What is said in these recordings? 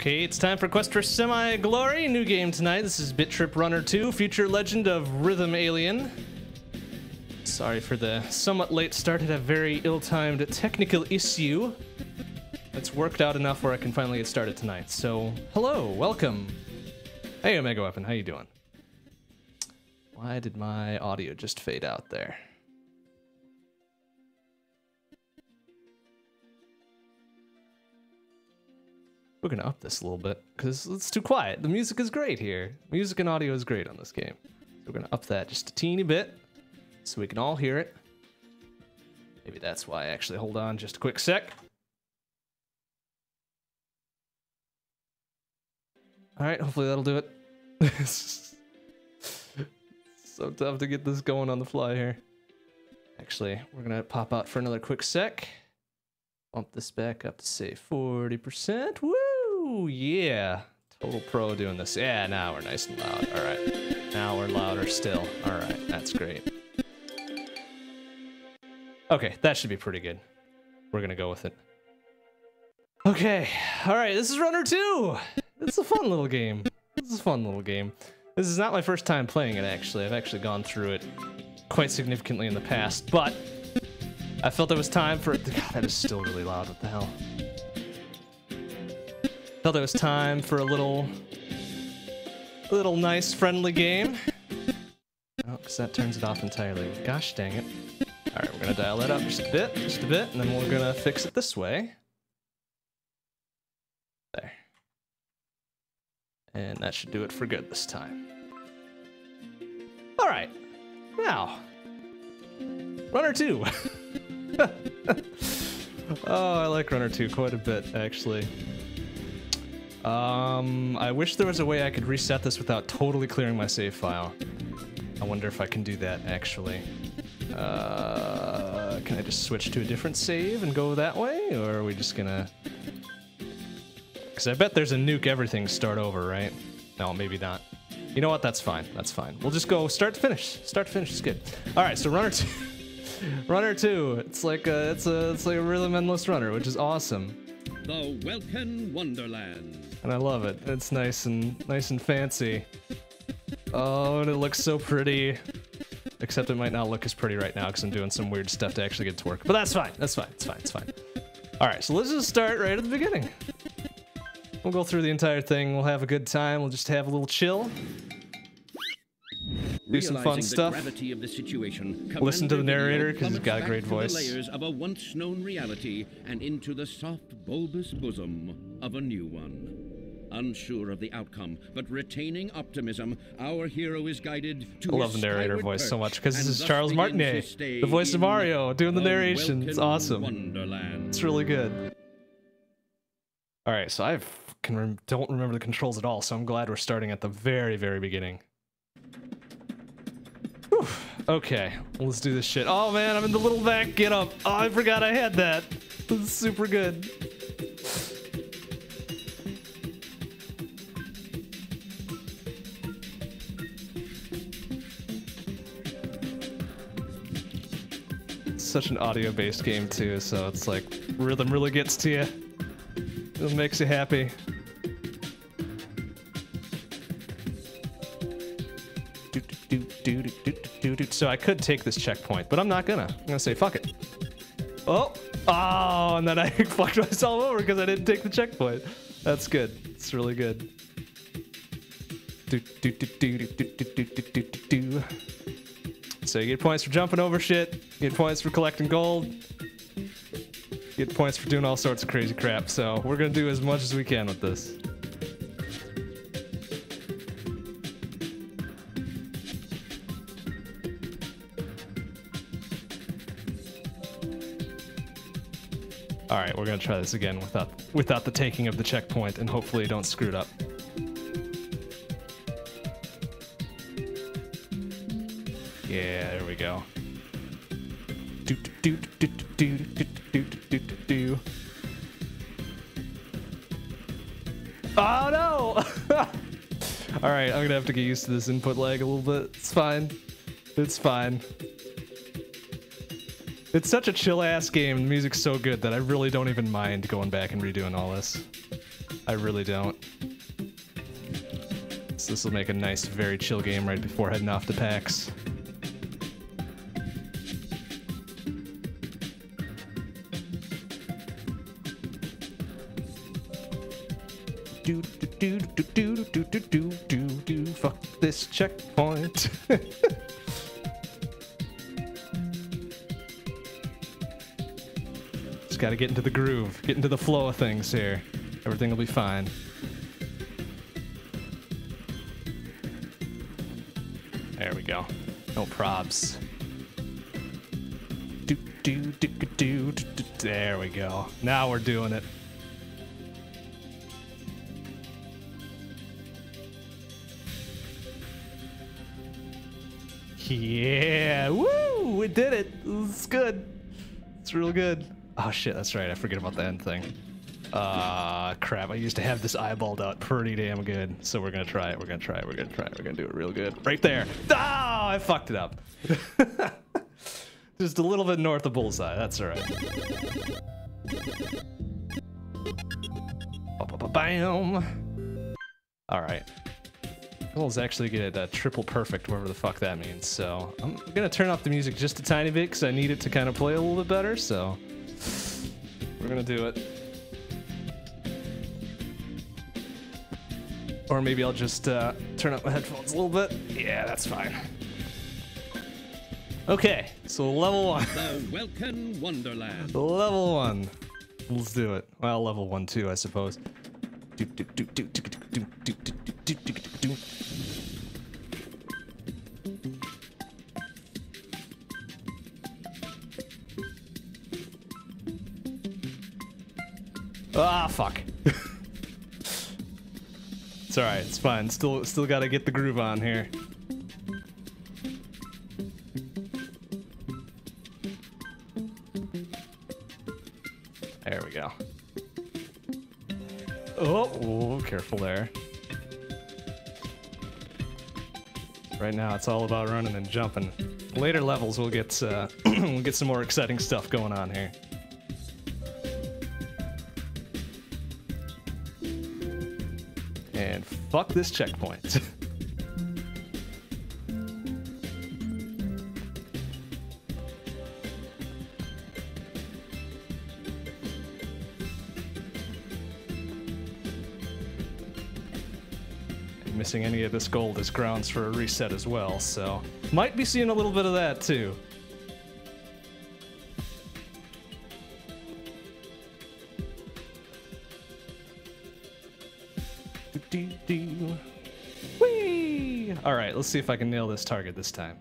Okay, it's time for Quest for Semi Glory. New game tonight. This is Bit Trip Runner 2, Future Legend of Rhythm Alien. Sorry for the somewhat late start. Had a very ill timed technical issue. It's worked out enough where I can finally get started tonight. So, hello, welcome. Hey, Omega Weapon, how you doing? Why did my audio just fade out there? We're gonna up this a little bit because it's too quiet. The music is great here. Music and audio is great on this game. So we're gonna up that just a teeny bit so we can all hear it. Maybe that's why. Actually, hold on just a quick sec. All right, hopefully that'll do it. so tough to get this going on the fly here. Actually, we're gonna pop out for another quick sec. Bump this back up to say 40%. Woo! Yeah. Total pro doing this. Yeah, now we're nice and loud. All right. Now we're louder still. All right. That's great. Okay, that should be pretty good. We're going to go with it. Okay. All right. This is Runner 2. It's a fun little game. This is a fun little game. This is not my first time playing it, actually. I've actually gone through it quite significantly in the past, but I felt it was time for it. God, that is still really loud. What the hell? Felt it was time for a little, little nice, friendly game. Oh, because that turns it off entirely. Gosh dang it. All right, we're gonna dial that up just a bit, just a bit, and then we're gonna fix it this way. There. And that should do it for good this time. All right, now, runner two. oh, I like Runner 2 quite a bit, actually. Um, I wish there was a way I could reset this without totally clearing my save file. I wonder if I can do that, actually. Uh, can I just switch to a different save and go that way? Or are we just gonna... Because I bet there's a nuke everything start over, right? No, maybe not. You know what? That's fine. That's fine. We'll just go start to finish. Start to finish is good. All right, so Runner 2... runner 2. It's like a, it's a, it's like a rhythm endless runner, which is awesome. The Welkin Wonderland. And I love it. It's nice and nice and fancy. Oh, and it looks so pretty. Except it might not look as pretty right now because I'm doing some weird stuff to actually get to work. But that's fine. That's fine. It's fine. It's fine. All right, so let's just start right at the beginning. We'll go through the entire thing. We'll have a good time. We'll just have a little chill do some fun stuff. Listen to the narrator because he's got a great voice. layers of a once known reality and into the soft, bulbous bosom of a new one. Unsure of the outcome, but retaining optimism, our hero is guided to I love the narrator voice so much because this is Charles Martinet, the voice of Mario, doing the narration. It's awesome. Wonderland. It's really good. All right, so I can don't remember the controls at all, so I'm glad we're starting at the very, very beginning. Whew. Okay, let's do this shit. Oh man, I'm in the little back get up. Oh, I forgot I had that. This is super good. such an audio-based game too, so it's like rhythm really gets to you. It makes you happy. So I could take this checkpoint, but I'm not gonna. I'm gonna say fuck it. Oh, oh, and then I fucked myself over because I didn't take the checkpoint. That's good. It's really good. So you get points for jumping over shit. You get points for collecting gold. You get points for doing all sorts of crazy crap. So we're gonna do as much as we can with this. Right, we're gonna try this again without without the taking of the checkpoint, and hopefully don't screw it up. Yeah, there we go. Do do do do do do do do do. Oh no! All right, I'm gonna have to get used to this input lag a little bit. It's fine. It's fine. It's such a chill ass game. The music's so good that I really don't even mind going back and redoing all this. I really don't. So this will make a nice, very chill game right before heading off to PAX. Do do do do do do do do do fuck this checkpoint. Just gotta get into the groove, get into the flow of things here. Everything will be fine. There we go. No probs. Do, do, do, do, do, do, do. There we go. Now we're doing it. Yeah, woo! We did it. It's good. It's real good. Oh shit, that's right. I forget about the end thing. Ah, crap. I used to have this eyeballed out pretty damn good. So we're gonna try it. We're gonna try it. We're gonna try it. We're gonna do it real good. Right there. Oh, I fucked it up. Just a little bit north of bullseye. That's all right. Bam. All right. Goals actually get a triple perfect, whatever the fuck that means. So I'm gonna turn off the music just a tiny bit because I need it to kind of play a little bit better. So we're gonna do it. Or maybe I'll just uh, turn up my headphones a little bit. Yeah, that's fine. Okay, so level one. The Welkin Wonderland. level one. Let's do it. Well, level one too, I suppose. Do, do, do, Ah, fuck. it's alright, it's fine. Still still gotta get the groove on here. There we go. Oh, oh, careful there. Right now, it's all about running and jumping. Later levels, we'll get uh, we'll get some more exciting stuff going on here. This checkpoint. Missing any of this gold is grounds for a reset as well, so might be seeing a little bit of that too. Let's see if I can nail this target this time.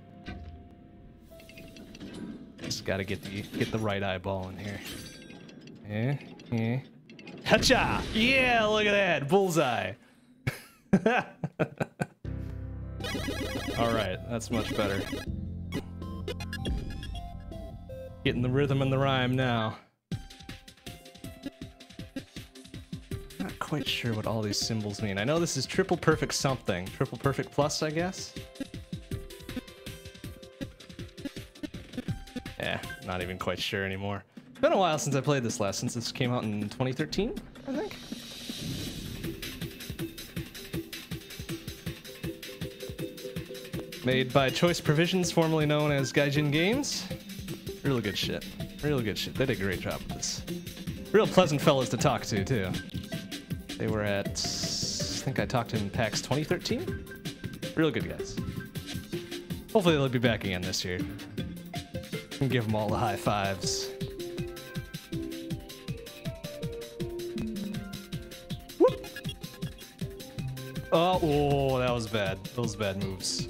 Just gotta get the get the right eyeball in here. Yeah, yeah. Hacha! Yeah, look at that, bullseye. All right, that's much better. Getting the rhythm and the rhyme now. Quite sure what all these symbols mean. I know this is triple perfect something. Triple perfect plus, I guess? Eh, not even quite sure anymore. It's Been a while since I played this last, since this came out in 2013, I think? Made by Choice Provisions, formerly known as Gaijin Games. Really good shit. Real good shit. They did a great job with this. Real pleasant fellas to talk to, too. They were at, I think I talked in PAX 2013. Real good guys. Hopefully they'll be back again this year. And give them all the high fives. Whoop. Oh, oh, that was bad. Those bad moves.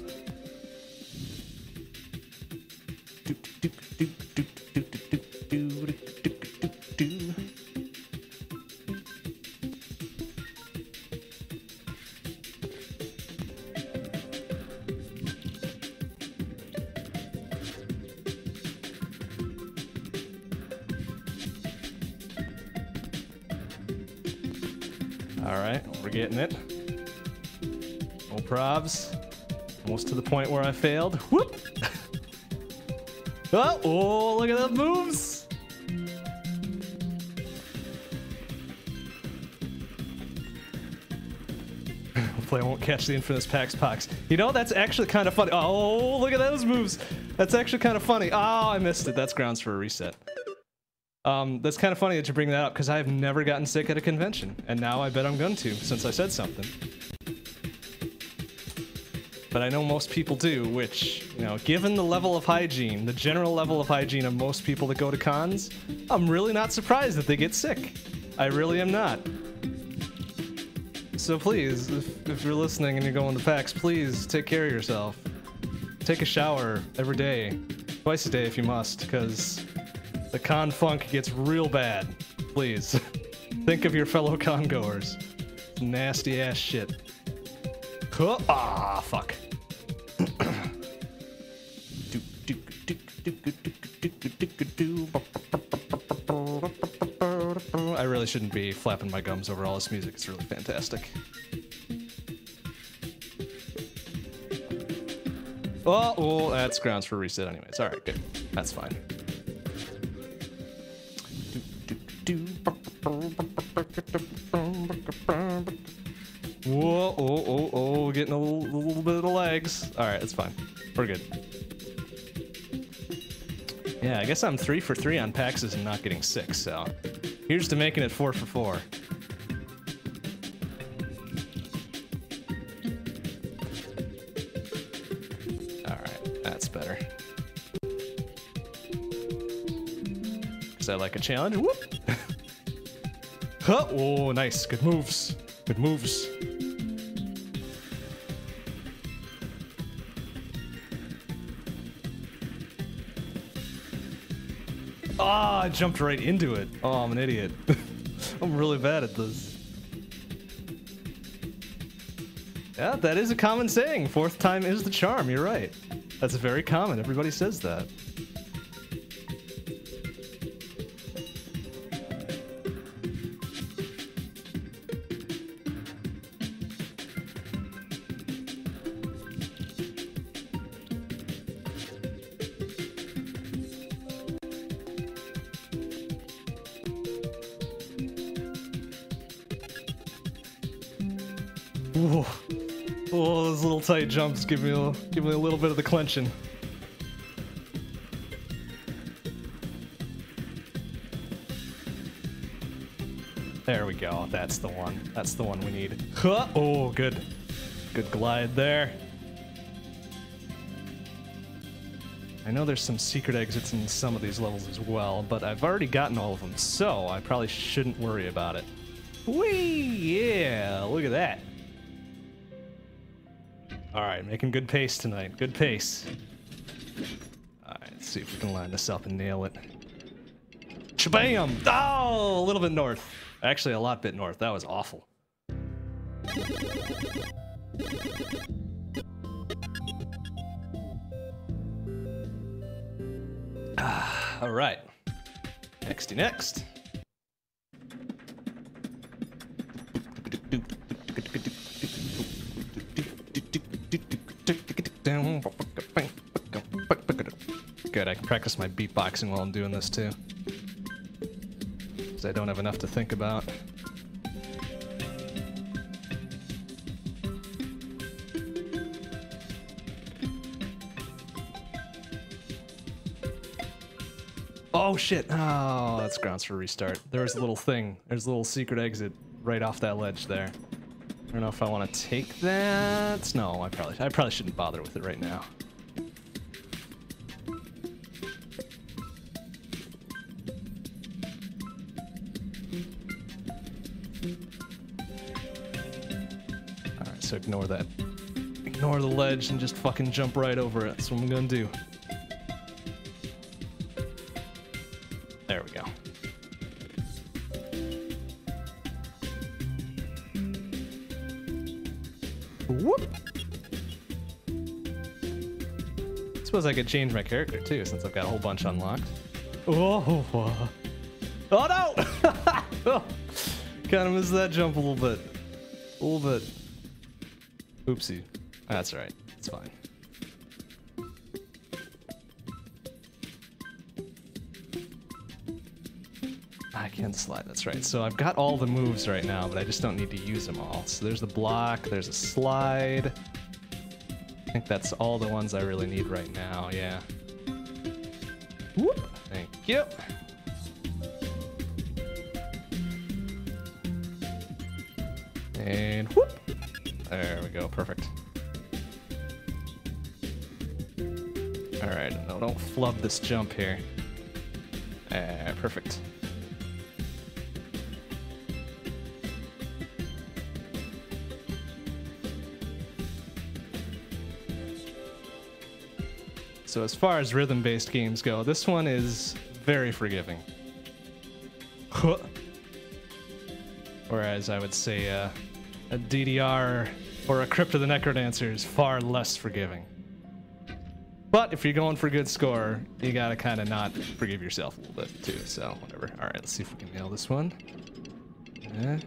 To the point where I failed. Whoop! oh, oh, look at those moves! Hopefully I won't catch the infamous Pax Pox. You know, that's actually kind of funny. Oh, look at those moves. That's actually kind of funny. Oh, I missed it. That's grounds for a reset. Um, that's kind of funny that you bring that up because I've never gotten sick at a convention, and now I bet I'm going to since I said something. But I know most people do, which, you know, given the level of hygiene, the general level of hygiene of most people that go to cons, I'm really not surprised that they get sick. I really am not. So please, if, if you're listening and you're going to PAX, please take care of yourself. Take a shower every day, twice a day if you must, because the con funk gets real bad. Please, think of your fellow con goers. Nasty ass shit. Ah, fuck. Shouldn't be flapping my gums over all this music. It's really fantastic. Oh, well, that's grounds for reset anyways. All right, good. That's fine. Whoa, oh, oh, oh, getting a little, little bit of legs. All right, that's fine. We're good. Yeah, I guess I'm three for three on Paxes and not getting sick, so here's to making it four for four. All right, that's better. Because I like a challenge. Whoop! oh, nice. Good moves. Good moves. Jumped right into it. Oh, I'm an idiot. I'm really bad at this. Yeah, that is a common saying. Fourth time is the charm. You're right. That's very common. Everybody says that. Tight jumps give me a, give me a little bit of the clenching. There we go. That's the one. That's the one we need. Huh. Oh, good. Good glide there. I know there's some secret exits in some of these levels as well, but I've already gotten all of them, so I probably shouldn't worry about it. Whee! Yeah, look at that. Making good pace tonight. Good pace. All right, let's see if we can line this up and nail it. Shabam! Oh, a little bit north. Actually, a lot bit north. That was awful. Ah, all right. Nexty next. Practice my beatboxing while I'm doing this too. Because I don't have enough to think about. Oh shit! Oh, that's grounds for restart. There's a little thing. There's a little secret exit right off that ledge there. I don't know if I want to take that. No, I probably I probably shouldn't bother with it right now. Ignore that. Ignore the ledge and just fucking jump right over it. That's what I'm gonna do. There we go. Whoop! Suppose I could change my character too, since I've got a whole bunch unlocked. Oh, oh, oh no! kind of missed that jump a little bit. A little bit. Oopsie. That's alright. It's fine. I can slide. That's right. So I've got all the moves right now, but I just don't need to use them all. So there's the block. There's a slide. I think that's all the ones I really need right now. Yeah. Whoop. Thank you. Perfect. All right. No, don't flub this jump here. Uh, perfect. So as far as rhythm-based games go, this one is very forgiving. Whereas I would say uh, a DDR or a Crypt of the Necrodancer is far less forgiving. But if you're going for a good score, you gotta kind of not forgive yourself a little bit too. So whatever. All right, let's see if we can nail this one. Yeah.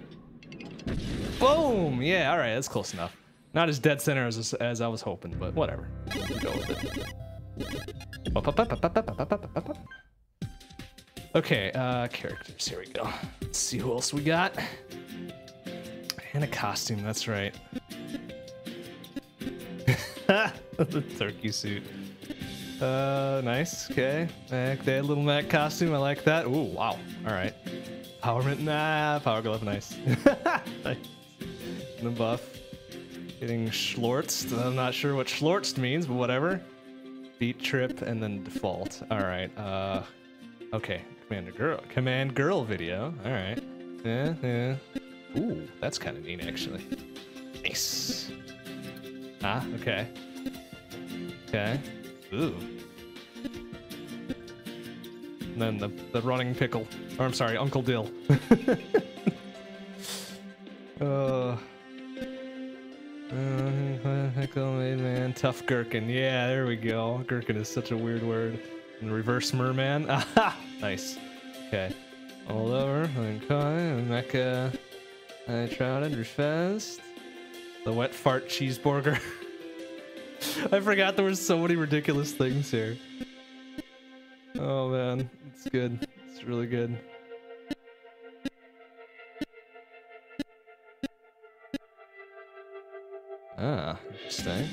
Boom! Yeah, all right, that's close enough. Not as dead center as, as I was hoping, but whatever. Go with it. Okay, uh, characters. Here we go. Let's see who else we got. And a costume, that's right. the turkey suit. Uh, nice. Okay. Mac, that little Mac costume. I like that. Ooh, wow. All right. Power mint. Nah, power glove. Nice. nice. The buff. Getting schlortzed. I'm not sure what schlortzed means, but whatever. Beat trip and then default. All right. Uh, okay. Commander girl. Command girl video. All right. Yeah, yeah. Ooh, that's kind of neat actually. Nice. Ah, okay. Okay. Ooh. And then the, the running pickle. Or I'm sorry, Uncle Dill. uh, uh, pickle made man. Tough gherkin. Yeah, there we go. Gherkin is such a weird word. And reverse merman. Aha! Nice. Okay. All over. And Mecca. I trouted. Refest. The wet fart cheeseburger. I forgot there were so many ridiculous things here. Oh man, it's good. It's really good. Ah, interesting.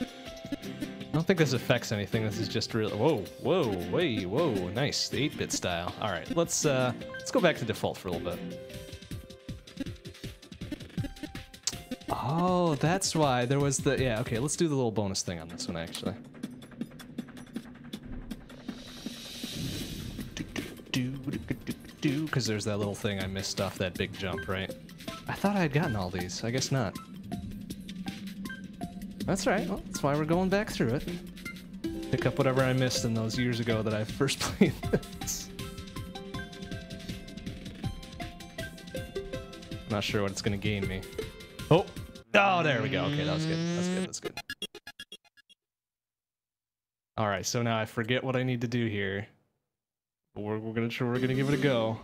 I don't think this affects anything. This is just real. Whoa, whoa, wait, whoa, nice. The 8-bit style. All right, let's uh, let's go back to default for a little bit. Oh, that's why there was the yeah. Okay, let's do the little bonus thing on this one actually. Do because there's that little thing I missed off that big jump, right? I thought I had gotten all these. I guess not. That's right. Well, that's why we're going back through it. Pick up whatever I missed in those years ago that I first played this. Not sure what it's gonna gain me. Oh, there we go. Okay, that was good. That's good. That's good. All right, so now I forget what I need to do here. But we're, we're gonna we're gonna give it a go.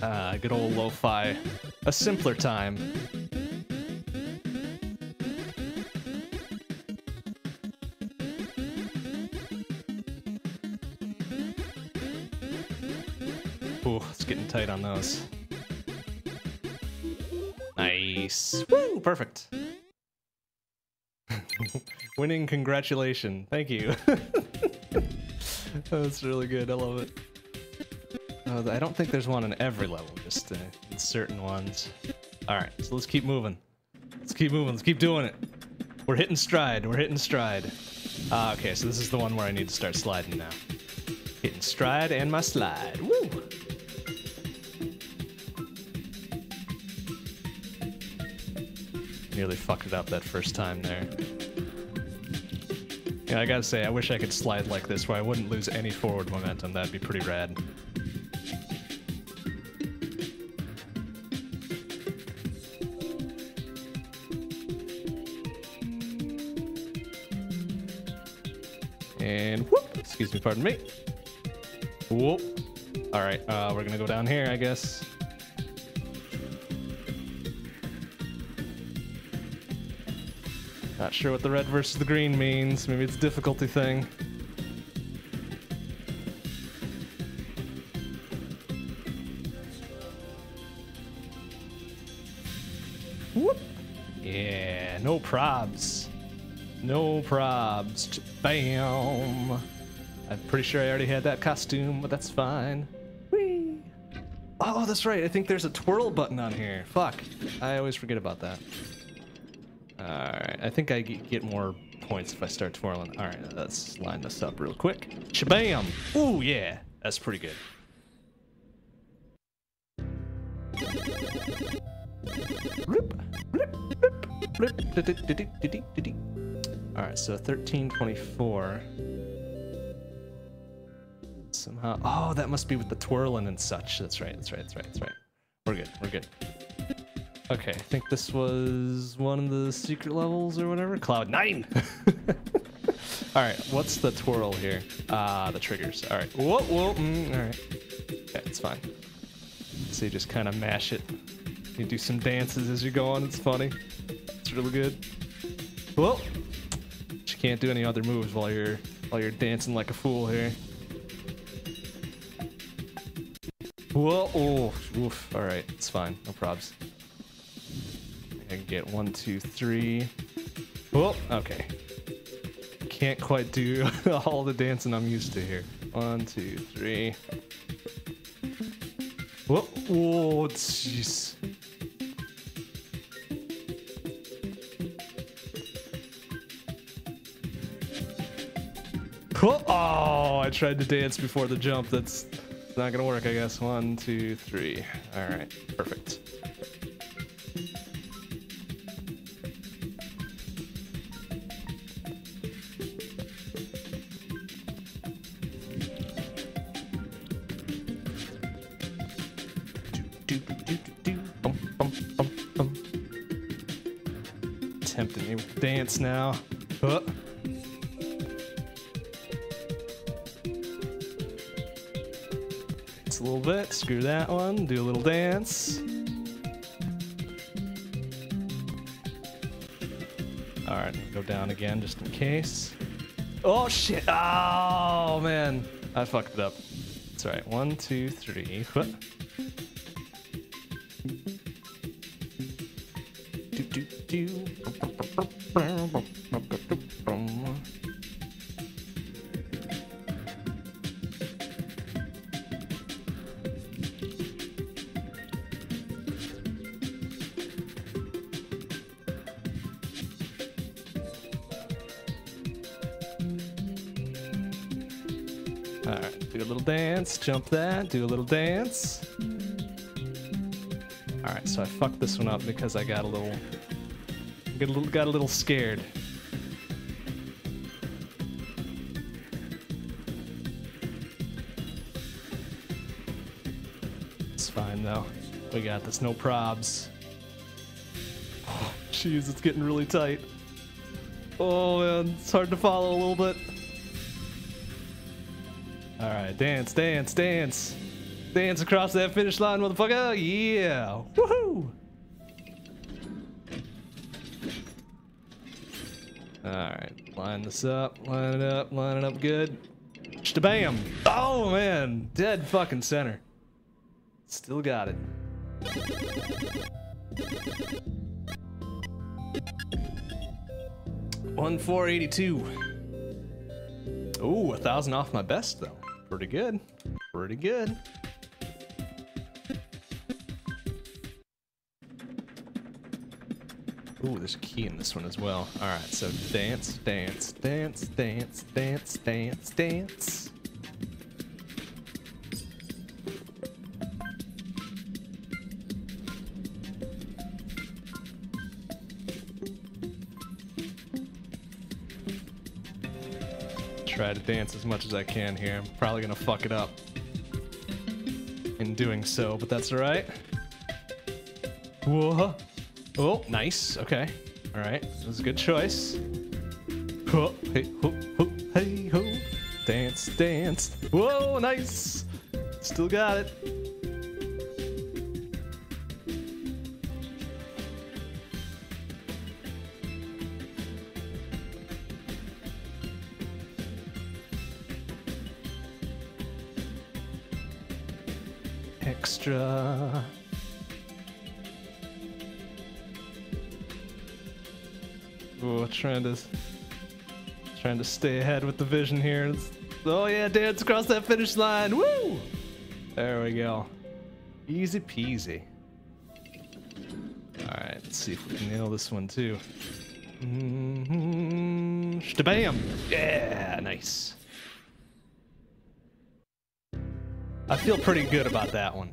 Ah, good old lo-fi. A simpler time. On those. Nice. Woo, perfect. Winning congratulation. Thank you. That's really good. I love it. Uh, I don't think there's one in every level, just uh, in certain ones. All right, so let's keep moving. Let's keep moving. Let's keep doing it. We're hitting stride. We're hitting stride. Uh, okay, so this is the one where I need to start sliding now. Hitting stride and my slide. Woo! Nearly fucked it up that first time there. Yeah, I gotta say, I wish I could slide like this where I wouldn't lose any forward momentum. That'd be pretty rad. And whoop! Excuse me, pardon me. Whoop. All right, uh, we're gonna go down here, I guess. Not sure what the red versus the green means. Maybe it's a difficulty thing. Whoop. Yeah, no probs. No probs. Bam. I'm pretty sure I already had that costume, but that's fine. Whee! Oh, that's right. I think there's a twirl button on here. Fuck. I always forget about that. Alright, I think I get more points if I start twirling. Alright, let's line this up real quick. Shabam! Ooh, yeah. That's pretty good. Alright, so 1324. Somehow. Oh, that must be with the twirling and such. That's right, that's right, that's right, that's right. We're good, we're good. Okay, I think this was one of the secret levels or whatever. Cloud 9! Alright, what's the twirl here? Ah, the triggers. Alright. Whoa, whoa, mm, alright. Okay, it's fine. So you just kind of mash it. You do some dances as you go on. It's funny. It's really good. Whoa! You can't do any other moves while you're while you're dancing like a fool here. Whoa! Oh, oof. All right, it's fine. No probs. Get one, two, three. Whoa! Okay. Can't quite do all the dancing I'm used to here. One, two, three. Whoa! Oh, jeez. Oh, oh, I tried to dance before the jump. That's not gonna work, I guess. One, two, three. All right, perfect. Now. Huh. Dance a little bit. Screw that one. Do a little dance. All right, go down again just in case. Oh shit! Oh man, I fucked it up. That's right. One, two, three. Do, do, do. Jump that, do a little dance. All right, so I fucked this one up because I got a little, got a little, got a little scared. It's fine though. We got this, no probs. Jeez, it's getting really tight. Oh man, it's hard to follow a little bit. Right, dance, dance, dance. Dance across that finish line, motherfucker. Yeah. Woohoo. All right, line this up, line it up, line it up good. Bam! Oh man, dead fucking center. Still got it. One four eighty two. Ooh, a thousand off my best though. Pretty good. Pretty good. Ooh, there's a key in this one as well. All right, so dance, dance, dance, dance, dance, dance, dance. Try to dance as much as I can here. I'm probably gonna fuck it up in doing so, but that's all right. Whoa. Oh, nice. Okay. All right. That was a good choice. Ho, hey, ho, ho, hey, ho. Dance, dance. Whoa, nice. Still got it. Trying to trying to stay ahead with the vision here. It's- oh yeah, dance across that finish line. Woo! There we go. Easy peasy. All right, let's see if we can nail this one too. Mm-hmm. Bam! Yeah, nice. I feel pretty good about that one.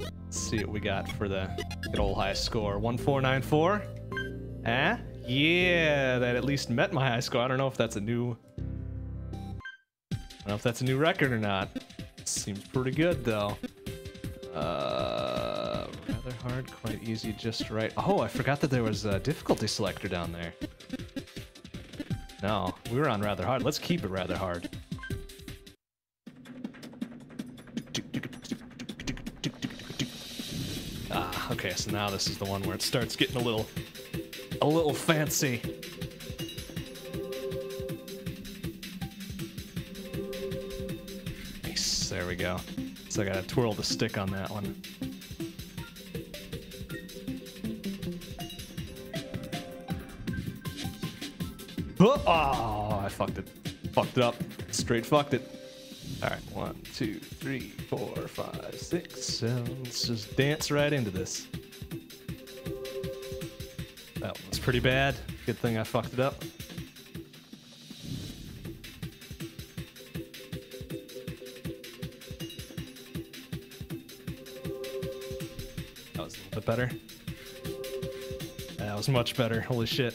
Let's see what we got for the good old high score. 1494. Eh? Yeah, that at least met my high score. I don't know if that's a new. I don't know if that's a new record or not. Seems pretty good though. Uh, rather hard, quite easy, just right. Oh, I forgot that there was a difficulty selector down there. No, we were on rather hard. Let's keep it rather hard. Ah, okay, so now this is the one where it starts getting a little, a little fancy. Nice, there we go. So I gotta twirl the stick on that one. Oh, I fucked it. Fucked it up. Straight fucked it. All right, one, two, three, four, five, six, seven. Let's just dance right into this. Pretty bad. Good thing I fucked it up. That was a little bit better. That was much better. Holy shit.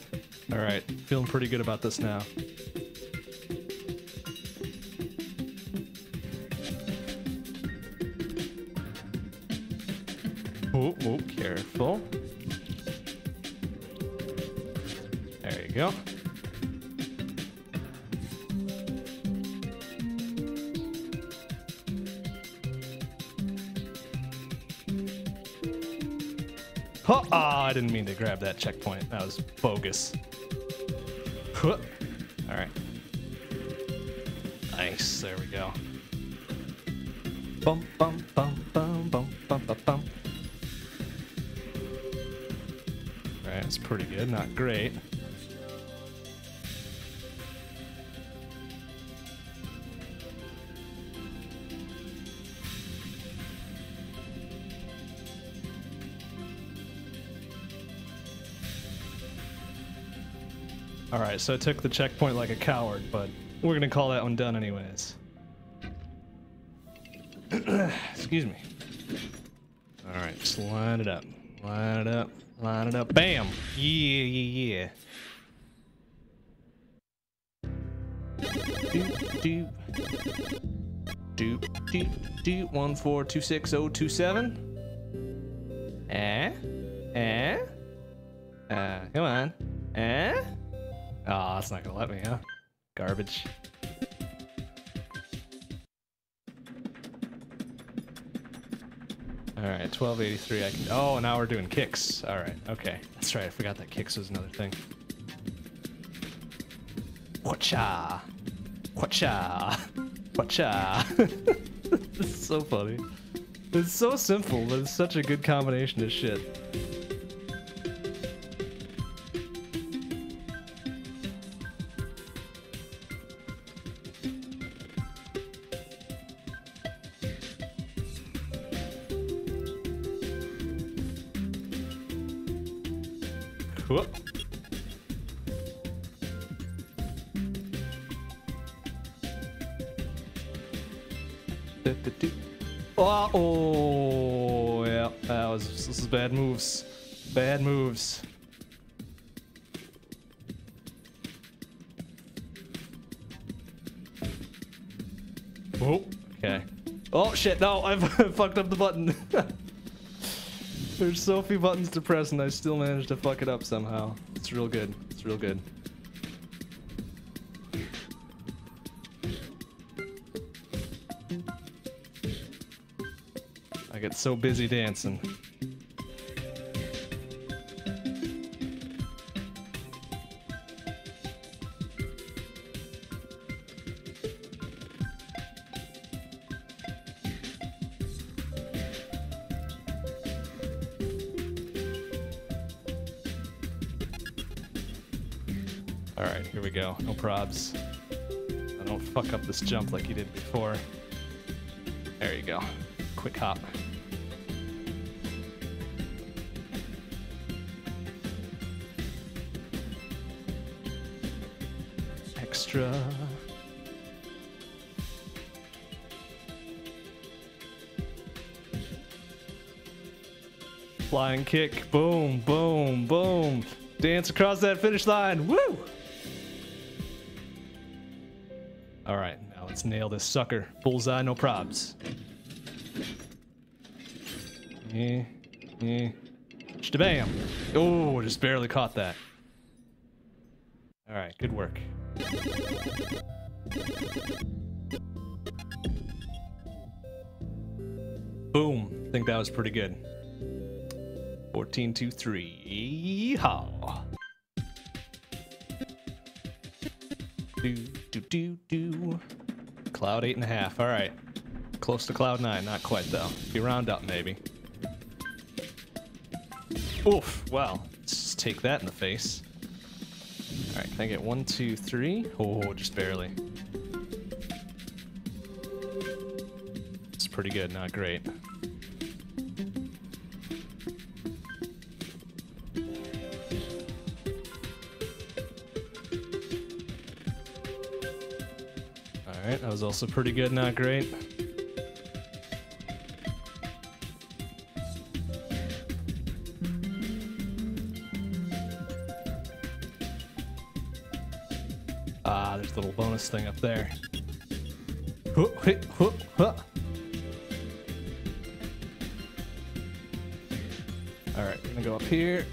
All right, feeling pretty good about this now. Oh, oh, careful. I didn't mean to grab that checkpoint. That was bogus. All right. Nice. There we go. Bum bum bum bum bum bum bum bum. All right, it's pretty good. Not great. So I took the checkpoint like a coward, but we're gonna call that one done anyways. Excuse me. All right, just line it up, line it up, line it up. Bam! Yeah, yeah, yeah. Doop, doop. Doop, doop, doop. One, four, two, six, oh, two, seven. Eh? Eh? Uh, come on. Eh? Oh, it's not gonna let me, huh? Garbage. All right, 1283. I can. Oh, now we're doing kicks. All right, okay. That's right. I forgot that kicks was another thing. Whatcha? Whatcha? Whatcha? this is so funny. It's so simple, but it's such a good combination of shit. Bad moves, bad moves. Oh, okay. Oh shit! No, I've fucked up the button. There's so few buttons to press, and I still managed to fuck it up somehow. It's real good. It's real good. I get so busy dancing. No probs. I don't fuck up this jump like you did before. There you go. Quick hop. Extra. Flying kick. Boom, boom, boom. Dance across that finish line. Woo! Let's nail this sucker. Bullseye, no probs. Yeah, yeah. Bam! Oh, just barely caught that. All right, good work. Boom. think that was pretty good. 14, 2, 3. Yeehaw. Do, do, do, do. Cloud eight and a half. All right. Close to cloud nine. Not quite, though. Be round up, maybe. Oof. Well, let's just take that in the face. All right. Can I get one, two, three? Oh, just barely. It's pretty good. Not great. Alright, that was also pretty good, not great. Ah, there's a little bonus thing up there. Alright, gonna go up here.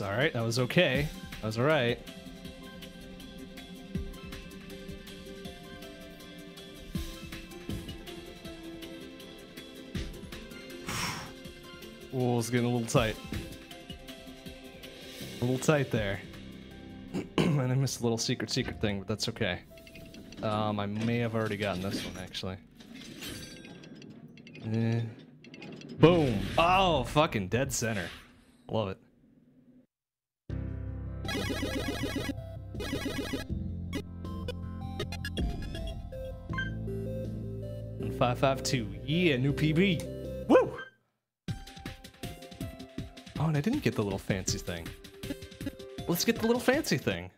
All right, that was okay. That was all right. Oh, it's getting a little tight. A little tight there. and I missed a little secret secret thing, but that's okay. Um, I may have already gotten this one actually. Eh. Boom! Oh, fucking dead center. Love it. Five five two. Yeah, new PB. Woo! Oh, and I didn't get the little fancy thing. Let's get the little fancy thing.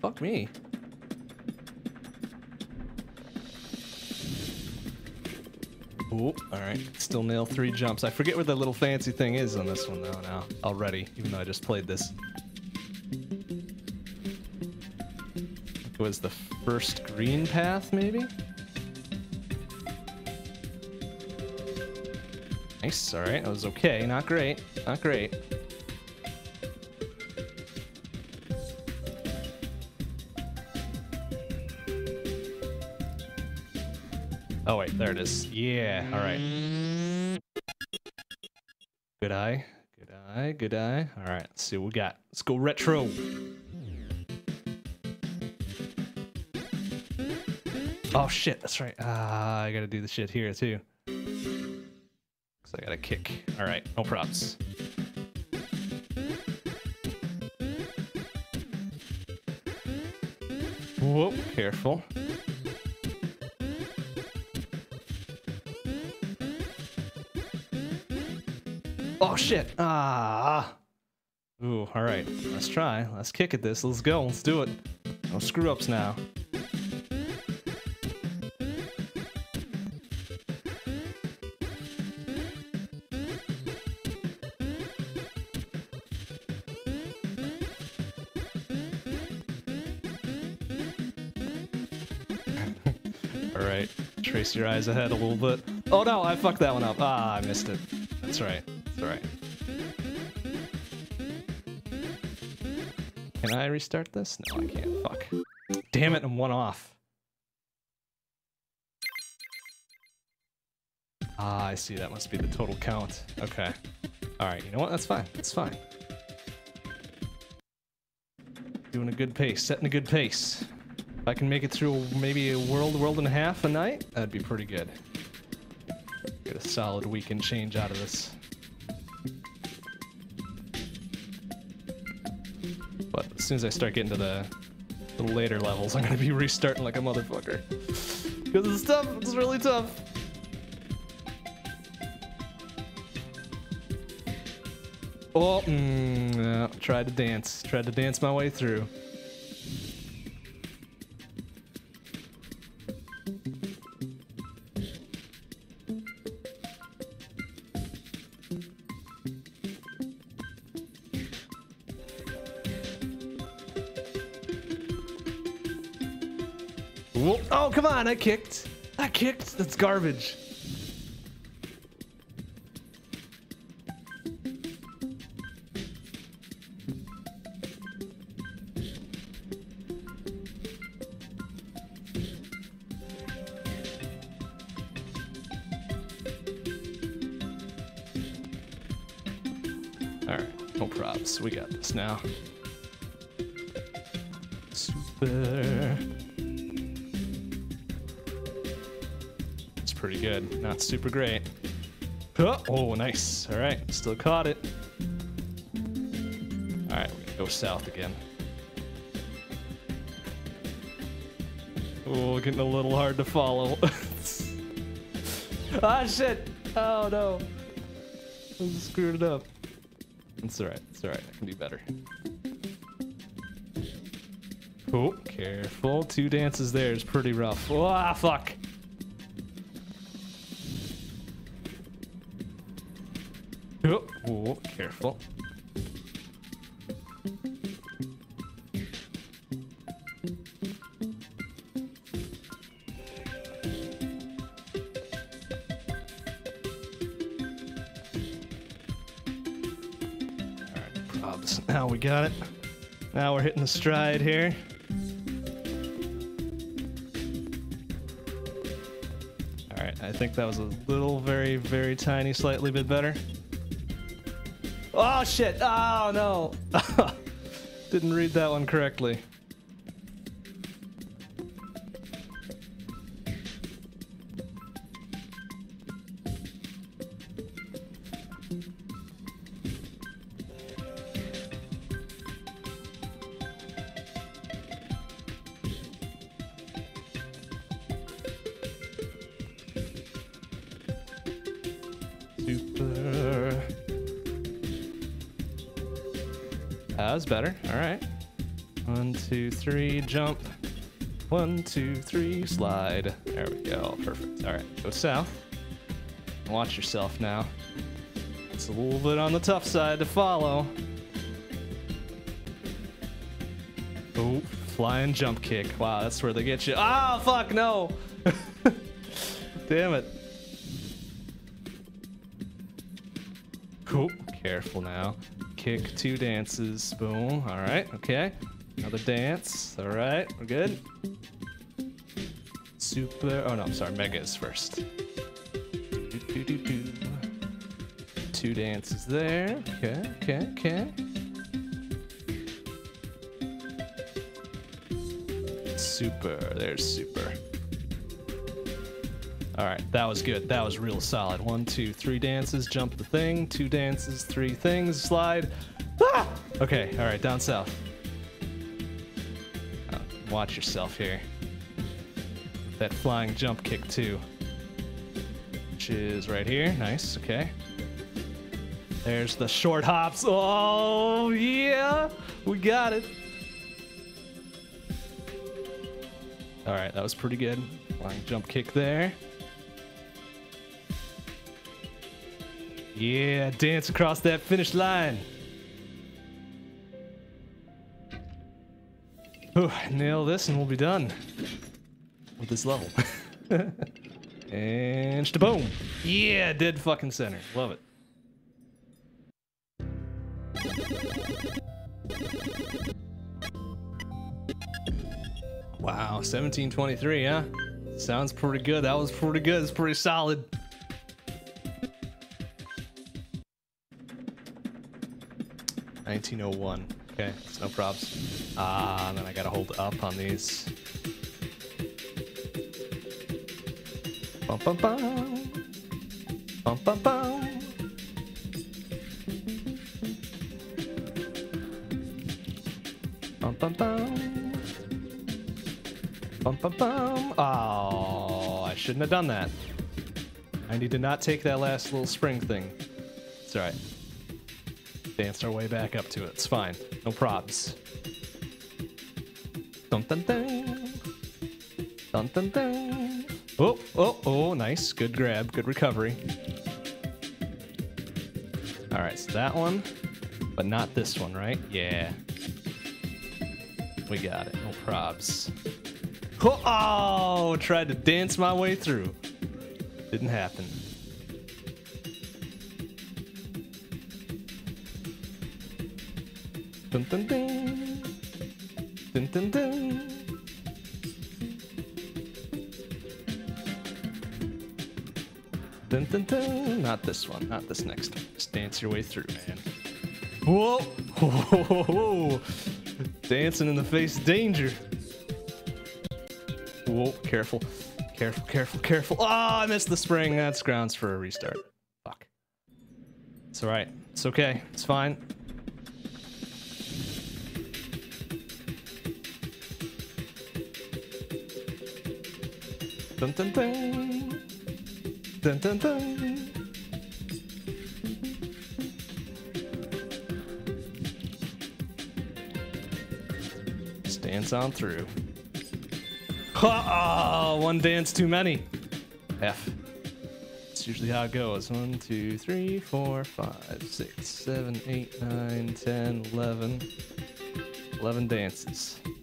Fuck me. Oh, alright. Still nail three jumps. I forget where the little fancy thing is on this one though now already, even though I just played this. It was the first green path, maybe? Nice, alright, that was okay. Not great, not great. Oh wait, there it is. Yeah, alright. Good eye, good eye, good eye. Alright, let's see what we got. Let's go retro. Oh shit, that's right. Ah, I gotta do the shit here too. Cause I gotta kick. Alright, no props. Whoa, careful. Oh shit! Ah! Ooh, alright. Let's try. Let's kick at this. Let's go. Let's do it. No screw ups now. Your eyes ahead a little bit. Oh no, I fucked that one up. Ah, I missed it. That's right. That's right. Can I restart this? No, I can't. Fuck. Damn it, I'm one off. Ah, I see. That must be the total count. Okay. Alright, you know what? That's fine. That's fine. Doing a good pace. Setting a good pace. If I can make it through maybe a world, world and a half a night, that'd be pretty good. Get a solid weekend change out of this. But as soon as I start getting to the, the later levels, I'm gonna be restarting like a motherfucker. Because it's tough. It's really tough. Oh, mm, yeah, tried to dance. Tried to dance my way through. On. I kicked. I kicked. That's garbage. All right, no props. We got this now. Super great. Oh, oh, nice. All right, still caught it. All right, we're gonna go south again. Oh, getting a little hard to follow. ah, shit. Oh, no. I screwed it up. It's alright. It's alright. I can do better. Oh, careful. Two dances there is pretty rough. Oh, ah, fuck. Probs. Now we got it. Now we're hitting the stride here. Alright, I think that was a little, very, very tiny, slightly bit better. Oh shit! Oh no! Didn't read that one correctly. Better. All right. One, two, three, jump. One, two, three, slide. There we go. Perfect. All right. Go south. Watch yourself now. It's a little bit on the tough side to follow. Oh, flying jump kick. Wow, that's where they get you. Ah, fuck, no. Damn it. Cool. Careful now. Kick two dances. Boom. All right. Okay. Another dance. All right. We're good. Super. Oh no. I'm sorry. Mega is first. Do, do, do. Two dances there. Okay. Okay. Okay. Super. There's super. All right, that was good. That was real solid. One, two, three dances, jump the thing. Two dances, three things, slide. Ah! Okay, all right, down south. Uh, watch yourself here. That flying jump kick too, which is right here. Nice. Okay. There's the short hops. Oh yeah, we got it. All right, that was pretty good. Flying jump kick there. Yeah, dance across that finish line. Whew, nail this and we'll be done with this level. and boom. Yeah, dead fucking center. Love it. Wow, 1723, huh? Sounds pretty good. That was pretty good. It's pretty solid. Nineteen oh one. Okay, it's no probs. Ah, and then I gotta hold up on these. Bum, bum, bum. Bum, bum, bum. Bum, bum, bum. Bum, bum, bum. Oh, I shouldn't have done that. I need to not take that last little spring thing. It's alright. Danced our way back up to it. It's fine. No probs. Dun dun dun. Dun dun dun. Oh, oh, oh, nice. Good grab. Good recovery. Alright, so that one, but not this one, right? Yeah. We got it. No probs. Oh, tried to dance my way through. Didn't happen. Dun dun dun. Dun dun dun. Dun dun dun. Not this one. Not this next one. Just dance your way through, man. Whoa! Whoa! whoa. Dancing in the face of danger. Whoa! Careful. Careful, careful, careful. Oh, I missed the spring. That's grounds for a restart. Fuck. It's alright. It's okay. It's fine. Dun dun dun. Dun dun dun. Dance on through. Oh, one dance too many. F. It's usually how it goes. One, two, three, four, five, six, seven, eight, nine, ten, eleven. Eleven dances. Just dance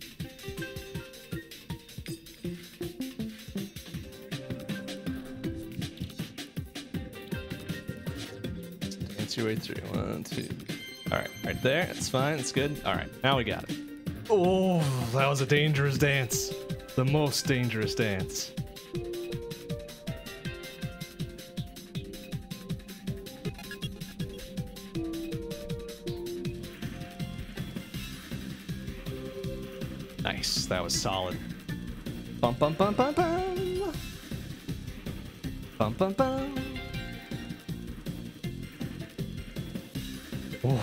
your way through. One, two. All right, right there. It's fine. It's good. All right, now we got it. Oh, that was a dangerous dance. The most dangerous dance. Nice. That was solid. Bum bum bum bum bum. Bum bum bum.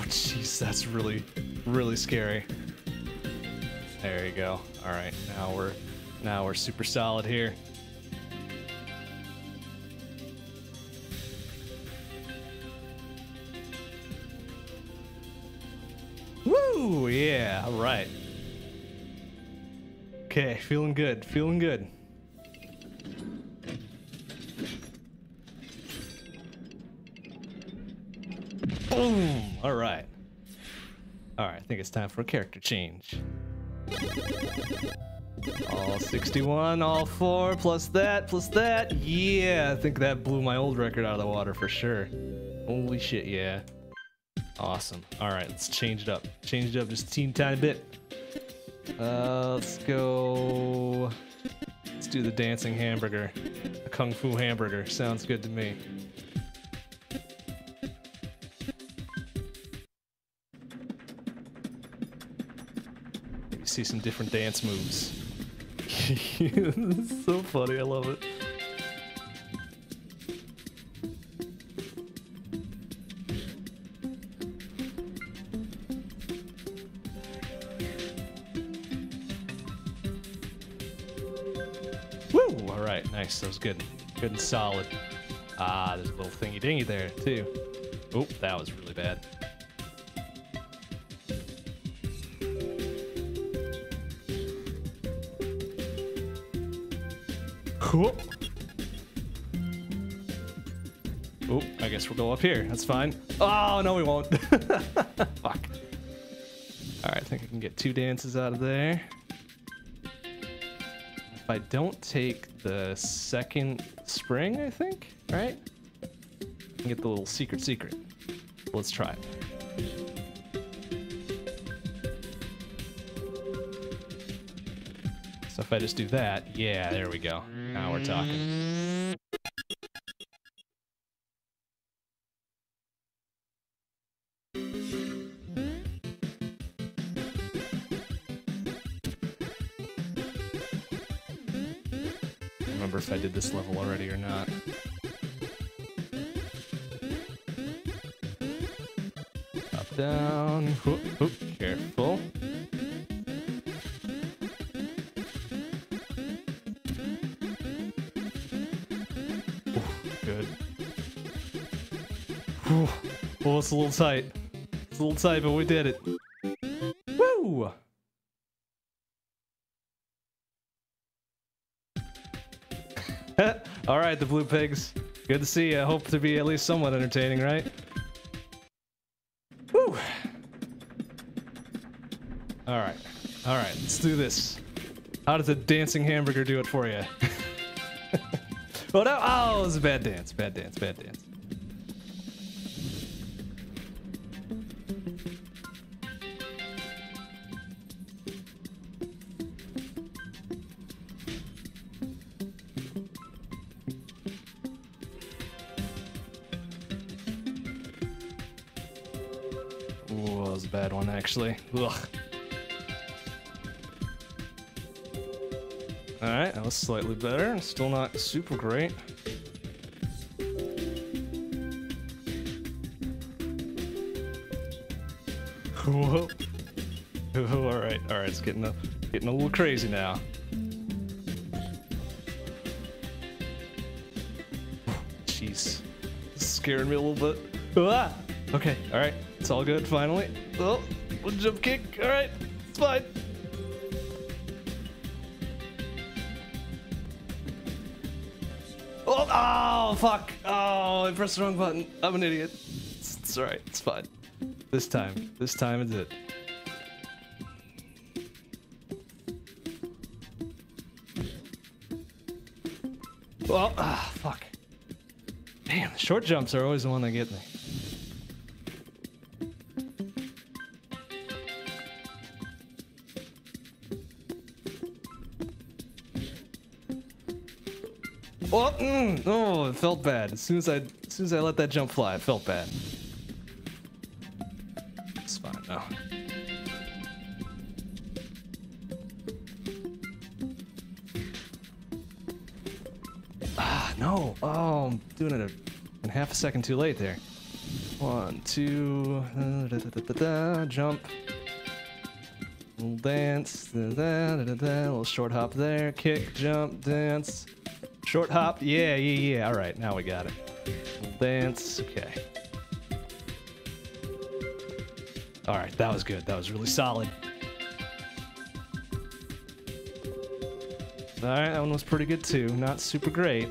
Jeez, that's really, really scary. There you go. All right, now we're, now we're super solid here. Woo! Yeah. All right. Okay, feeling good. Feeling good. Think it's time for a character change. All 61, all four, plus that, plus that. Yeah, I think that blew my old record out of the water for sure. Holy shit, yeah. Awesome. All right, let's change it up. Change it up just a teeny tiny bit. Uh, let's go. Let's do the dancing hamburger. The kung fu hamburger. Sounds good to me. See some different dance moves. this is so funny. I love it. Woo! All right, nice. That was good. Good and solid. Ah, there's a little thingy dingy there, too. Oop, that was really bad. Cool. Oop, I guess we'll go up here. That's fine. Oh, no, we won't. Fuck. All right, I think I can get two dances out of there. If I don't take the second spring, I think, right? I get the little secret secret. Let's try it. So if I just do that, yeah, there we go. We're talking. Mm. It's a little tight. It's a little tight, but we did it. Woo! All right, the blue pigs. Good to see you. I hope to be at least somewhat entertaining, right? Woo! All right. All right, let's do this. How does a dancing hamburger do it for you? oh, no. Oh, it was a bad dance. Bad dance. Bad dance. Actually. Ugh. Alright, that was slightly better. Still not super great. Whoa. Whoa, alright, alright, it's getting a, getting a little crazy now. Jeez. This is scaring me a little bit. Ah! Okay, alright. It's all good, finally. Oh, one jump kick. Alright, it's fine. Oh, oh, fuck. Oh, I pressed the wrong button. I'm an idiot. It's, it's alright, it's fine. This time. This time is it. Well, ah, fuck. Damn, the short jumps are always the one that get me. Felt bad. As soon as I, as soon as I let that jump fly, I felt bad. It's fine now. Ah, no. Oh, I'm doing it a, in half a second too late there. One, two, uh, da, da, da, jump. Little dance, da, da, da, da, da, little short hop there, kick, jump, dance. Short hop, yeah, yeah, yeah. All right, now we got it. Dance, okay. All right, that was good. That was really solid. All right, that one was pretty good too. Not super great.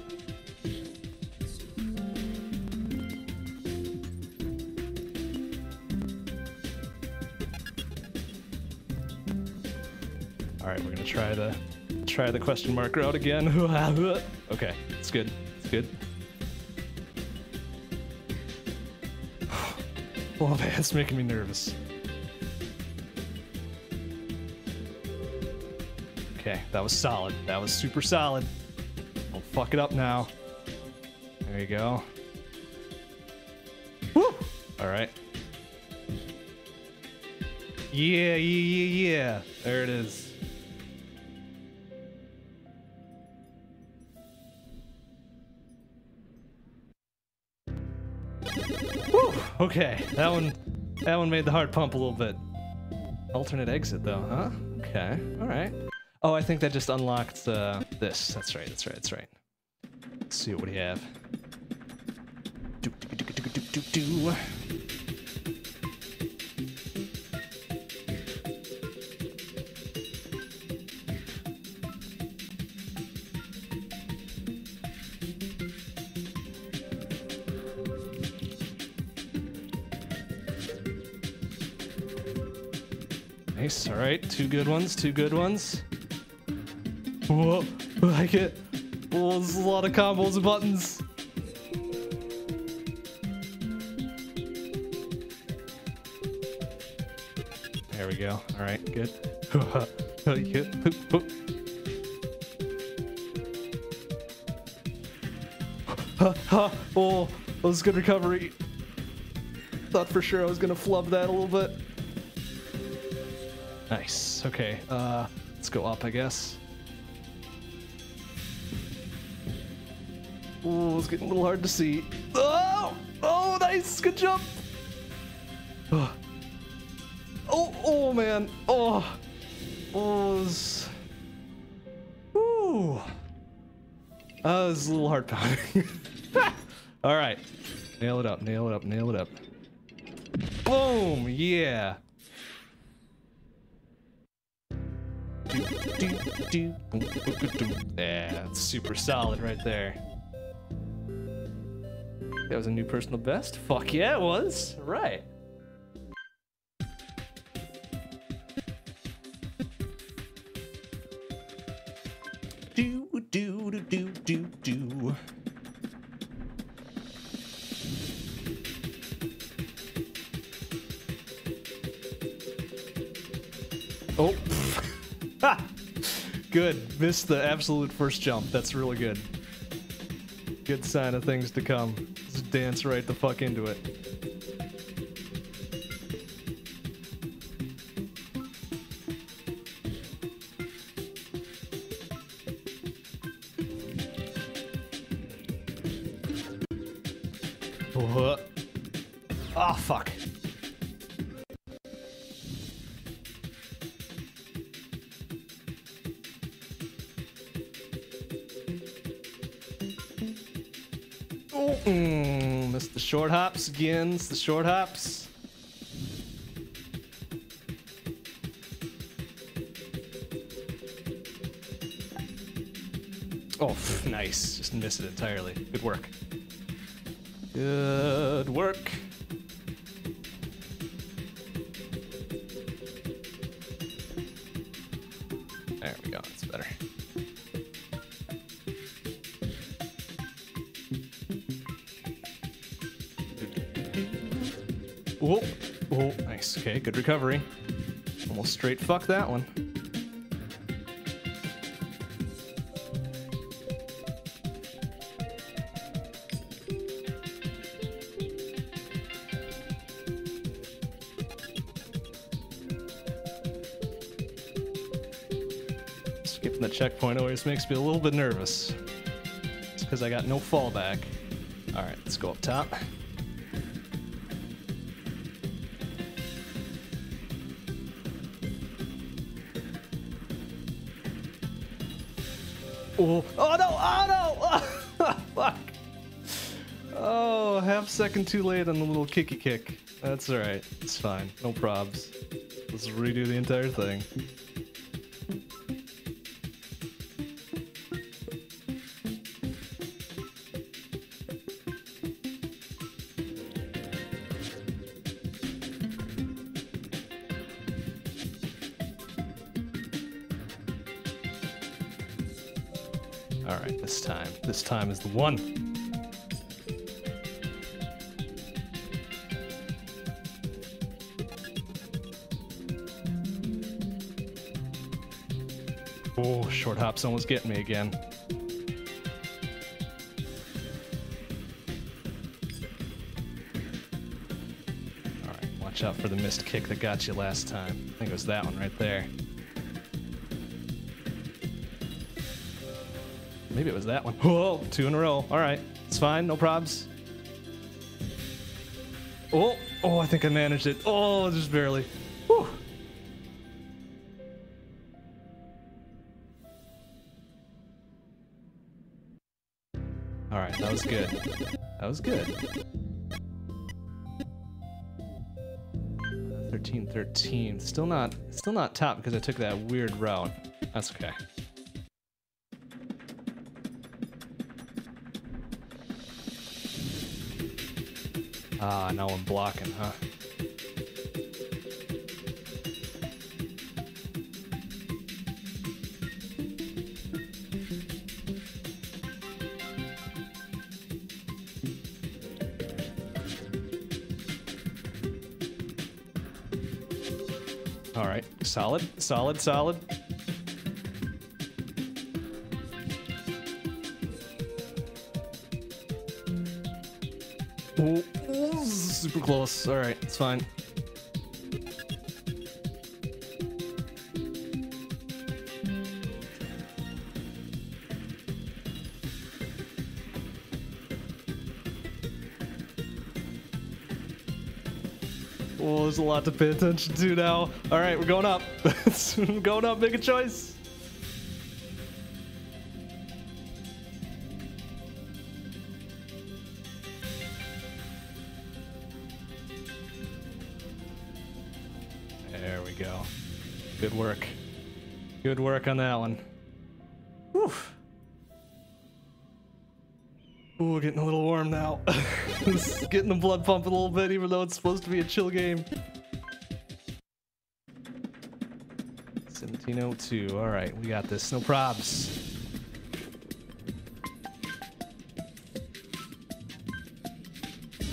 All right, we're gonna try the try the question mark route again. okay, it's good. It's good. Oh man, it's making me nervous. Okay, that was solid. That was super solid. Don't fuck it up now. There you go. Woo! All right. Yeah, yeah, yeah, yeah. There it is. Okay, that one, that one made the heart pump a little bit. Alternate exit though, huh? Okay, all right. Oh, I think that just unlocked uh, this. That's right. That's right. That's right. Let's see what we have. Do, do, do, do, do, do, do. Nice. All right. Two good ones. Two good ones. Whoa. I like it. Oh, there's a lot of combos and buttons. There we go. All right. Good. Good. oh, that was good recovery. Thought for sure I was gonna flub that a little bit. Okay. Uh, let's go up, I guess. Ooh, it's getting a little hard to see. Oh! Oh, nice! Good jump! Oh, oh man. Oh. Oh. Was... Ooh. That was a little hard pounding. solid right there. That was a new personal best? Fuck yeah, it was. Right. Do do do do do Good. Missed the absolute first jump. That's really good. Good sign of things to come. Just dance right the fuck into it. Hops the short hops. Oh, nice. Just missed it entirely. Good work. Good work. Good recovery. Almost straight fuck that one. Skipping the checkpoint always makes me a little bit nervous. It's because I got no fallback. All right, let's go up top. Oh, oh no, oh no! Fuck. Oh, half second too late on the little kicky kick. That's alright. It's fine. No probs. Let's redo the entire thing. Time is the one. Oh, short hop's almost getting me again. Alright, watch out for the missed kick that got you last time. I think it was that one right there. Maybe it was that one. Whoa, two in a row. All right, it's fine, no probs. Oh, oh, I think I managed it. Oh, just barely. Whew. All right, that was good. That was good. Uh, 13, 13. Still not, still not top because I took that weird route. That's okay. Ah, now I'm blocking, huh? All right, solid, solid, solid. Oh, oh, super close. All right, it's fine. Oh, there's a lot to pay attention to now. All right, we're going up. going up. Make a choice. Good work on that one. Whew. Ooh, getting a little warm now. getting the blood pumping a little bit, even though it's supposed to be a chill game. 1702. All right, we got this. No probs.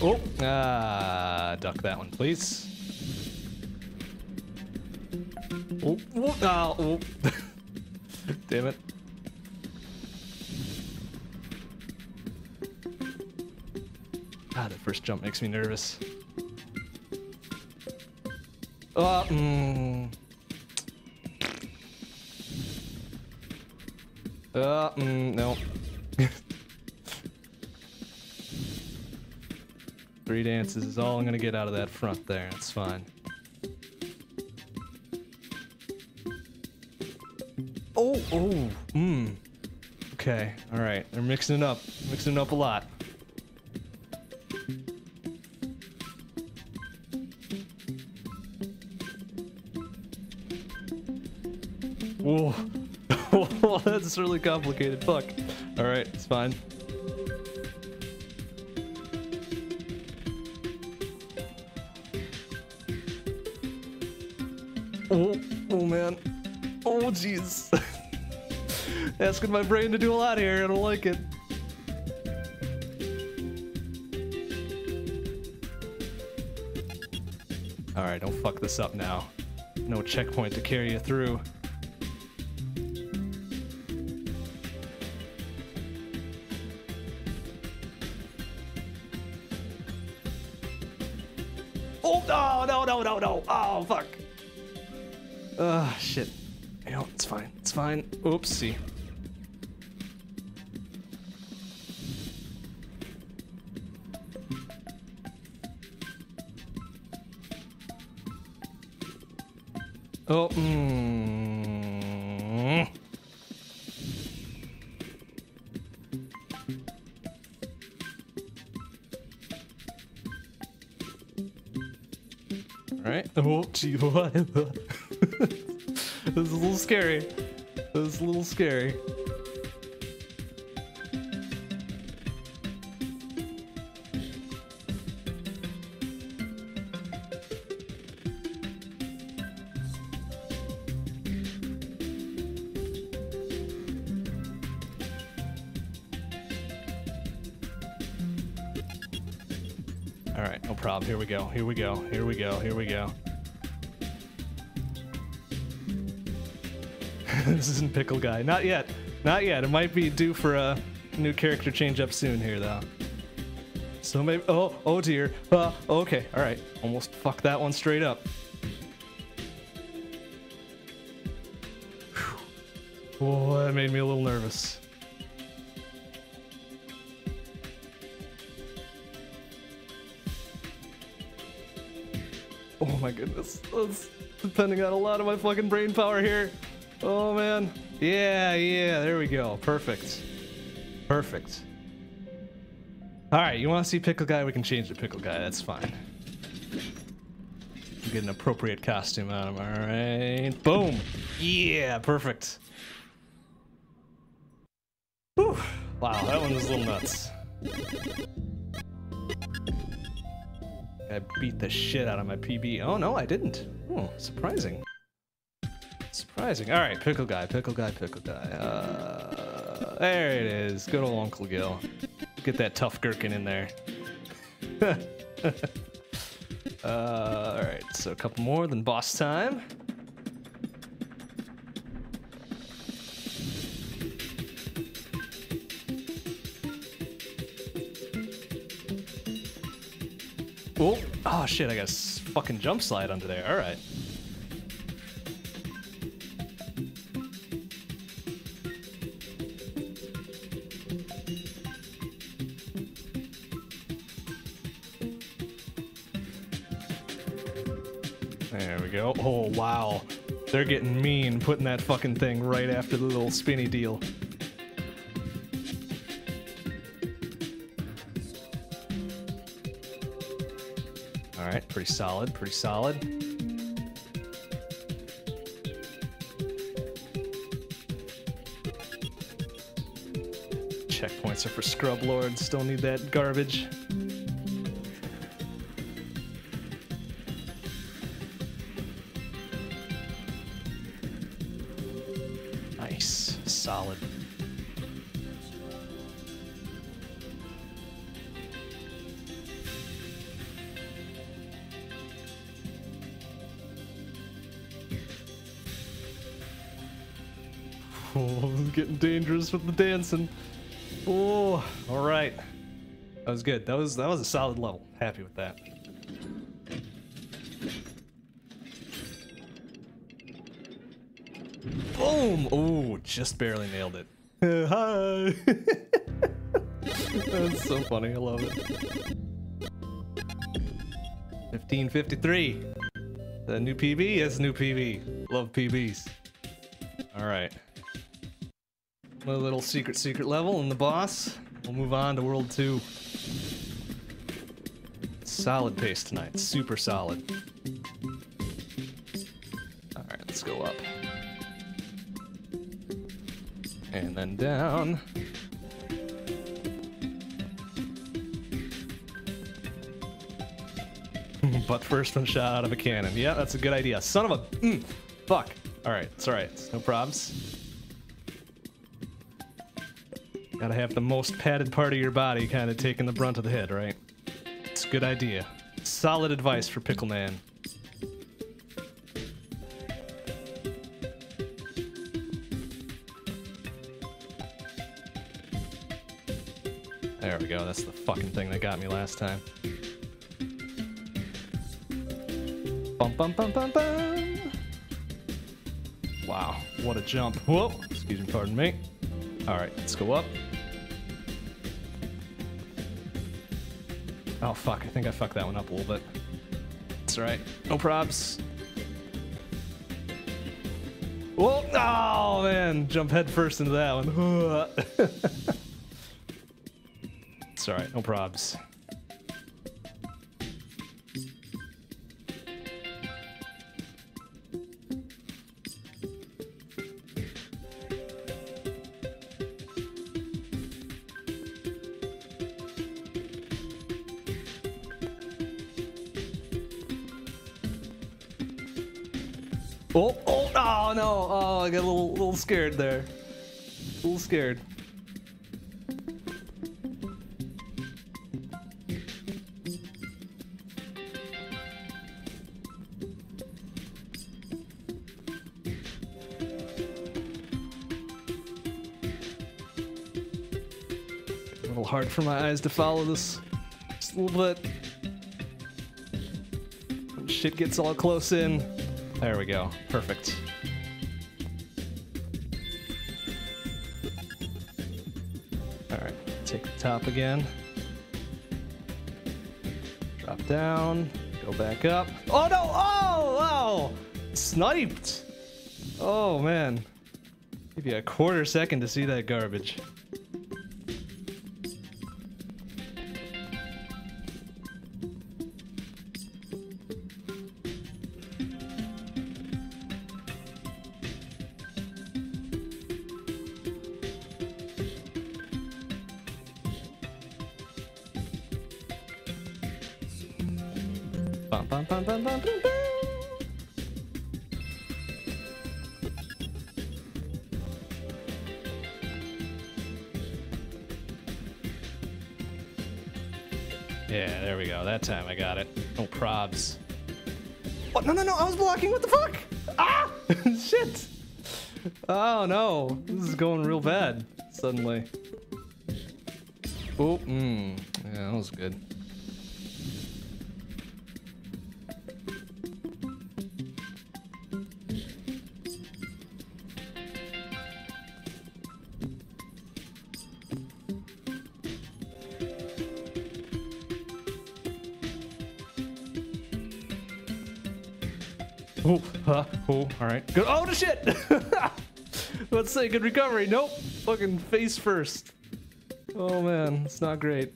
Oh, ah, duck that one, please. Oh, oh, ah, oh. Damn it. Ah, that first jump makes me nervous. Oh, mm. Uh, mm, no. Three dances is all I'm gonna get out of that front there. It's fine. Oh, hmm. Okay, all right. They're mixing it up, mixing it up a lot. Whoa. That's really complicated. Fuck. All right, it's fine. Oh, oh man. Oh, jeez. Asking my brain to do a lot here. I don't like it. All right, don't fuck this up now. No checkpoint to carry you through. Oh no no no no no! Oh fuck! Ah shit. You know, it's fine. It's fine. Oopsie. Oh. Mm. All right. Oh, gee, what? this is a little scary. This is a little scary. Here we go. Here we go. Here we go. This isn't Pickle Guy. Not yet. Not yet. It might be due for a new character change up soon here, though. So maybe. Oh, oh dear. Uh, okay. All right. Almost fucked that one straight up. Whew. Oh, that made me a little nervous. My goodness. That's depending on a lot of my fucking brain power here. Oh man. Yeah, yeah, there we go. Perfect. Perfect. Alright, you wanna see Pickle Guy? We can change to Pickle Guy, that's fine. Get an appropriate costume out of him, alright. Boom! Yeah, perfect. Whew. Wow, that one was a little nuts. Beat the shit out of my PB. Oh no, I didn't. Oh, surprising. Surprising. All right, pickle guy, pickle guy, pickle guy. Uh, there it is. Good old Unkle Dill. Get that tough gherkin in there. uh, all right, so a couple more, then boss time. Oh, oh shit, I got a fucking jump slide under there. All right. There we go. Oh, wow. They're getting mean putting that fucking thing right after the little spinny deal. Pretty solid, pretty solid. Checkpoints are for scrub lords, still need that garbage. With the dancing. Oh, all right. That was good. That was that was a solid level. Happy with that. Boom! Oh, just barely nailed it. Hi. That's so funny. I love it. 1553. The new PB is new PB. Love PBs. All right. A little secret, secret level and the boss. We'll move on to World 2. Solid pace tonight. Super solid. Alright, let's go up. And then down. but first one shot out of a cannon. Yeah, that's a good idea. Son of a... Mm, fuck. Alright, it's alright. No probs. Gotta have the most padded part of your body kind of taking the brunt of the hit, right? It's a good idea. Solid advice for Pickle Man. There we go. That's the fucking thing that got me last time. Bum bum bum bum bum. Wow, what a jump. Whoa, excuse me, pardon me. All right, let's go up. Oh fuck, I think I fucked that one up a little bit. It's alright. No probs. Whoa! Oh man, jump head first into that one. it's alright, no probs. I got a little, little scared there. A little scared. A little hard for my eyes to follow this. Just a little bit. When shit gets all close in. There we go. Perfect. Top again. Drop down. Go back up. Oh no! Oh! Wow! Sniped! Oh man. Give you a quarter second to see that garbage. I got it. No probs. What? No, no, no. I was blocking. What the fuck? Ah! Shit. Oh, no. This is going real bad suddenly. Oh, mm. Yeah, that was good. Say good recovery. Nope. Fucking face first. Oh man, it's not great.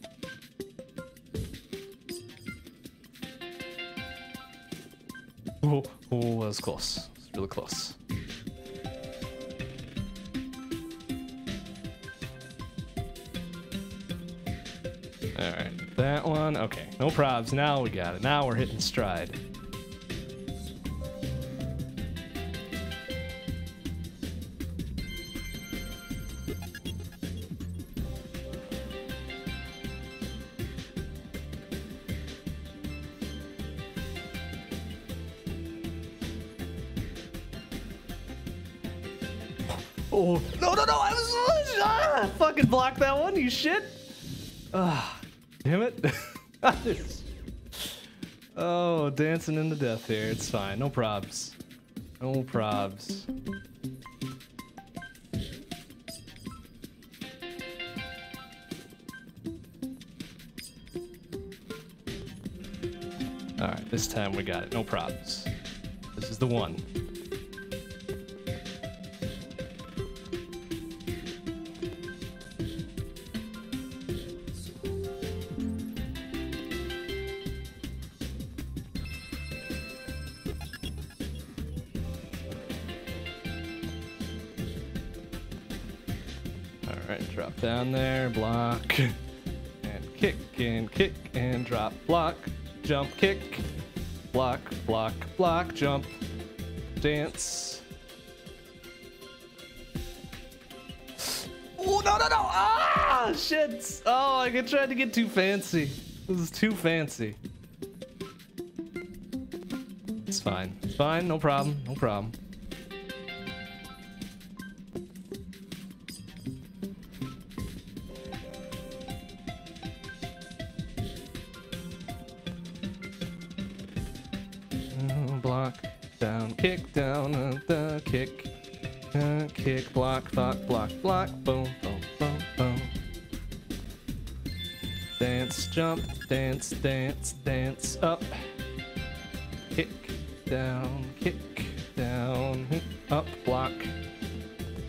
Oh, oh, that was close. It's really close. All right, that one. Okay, no probs. Now we got it. Now we're hitting stride. Dancing into death here. It's fine. No probs. No probs. Alright, this time we got it. No probs. This is the one. Alright, drop down there, block, and kick, and kick, and drop, block, jump, kick, block, block, block, jump, dance. Oh, no, no, no! Ah, shit! Oh, I tried to get too fancy. This is too fancy. It's fine. It's fine, no problem, no problem. Down, uh, the kick, uh, kick, block, block, block, block, boom, boom, boom, boom. Dance, jump, dance, dance, dance, up, kick, down, kick, down, up, block,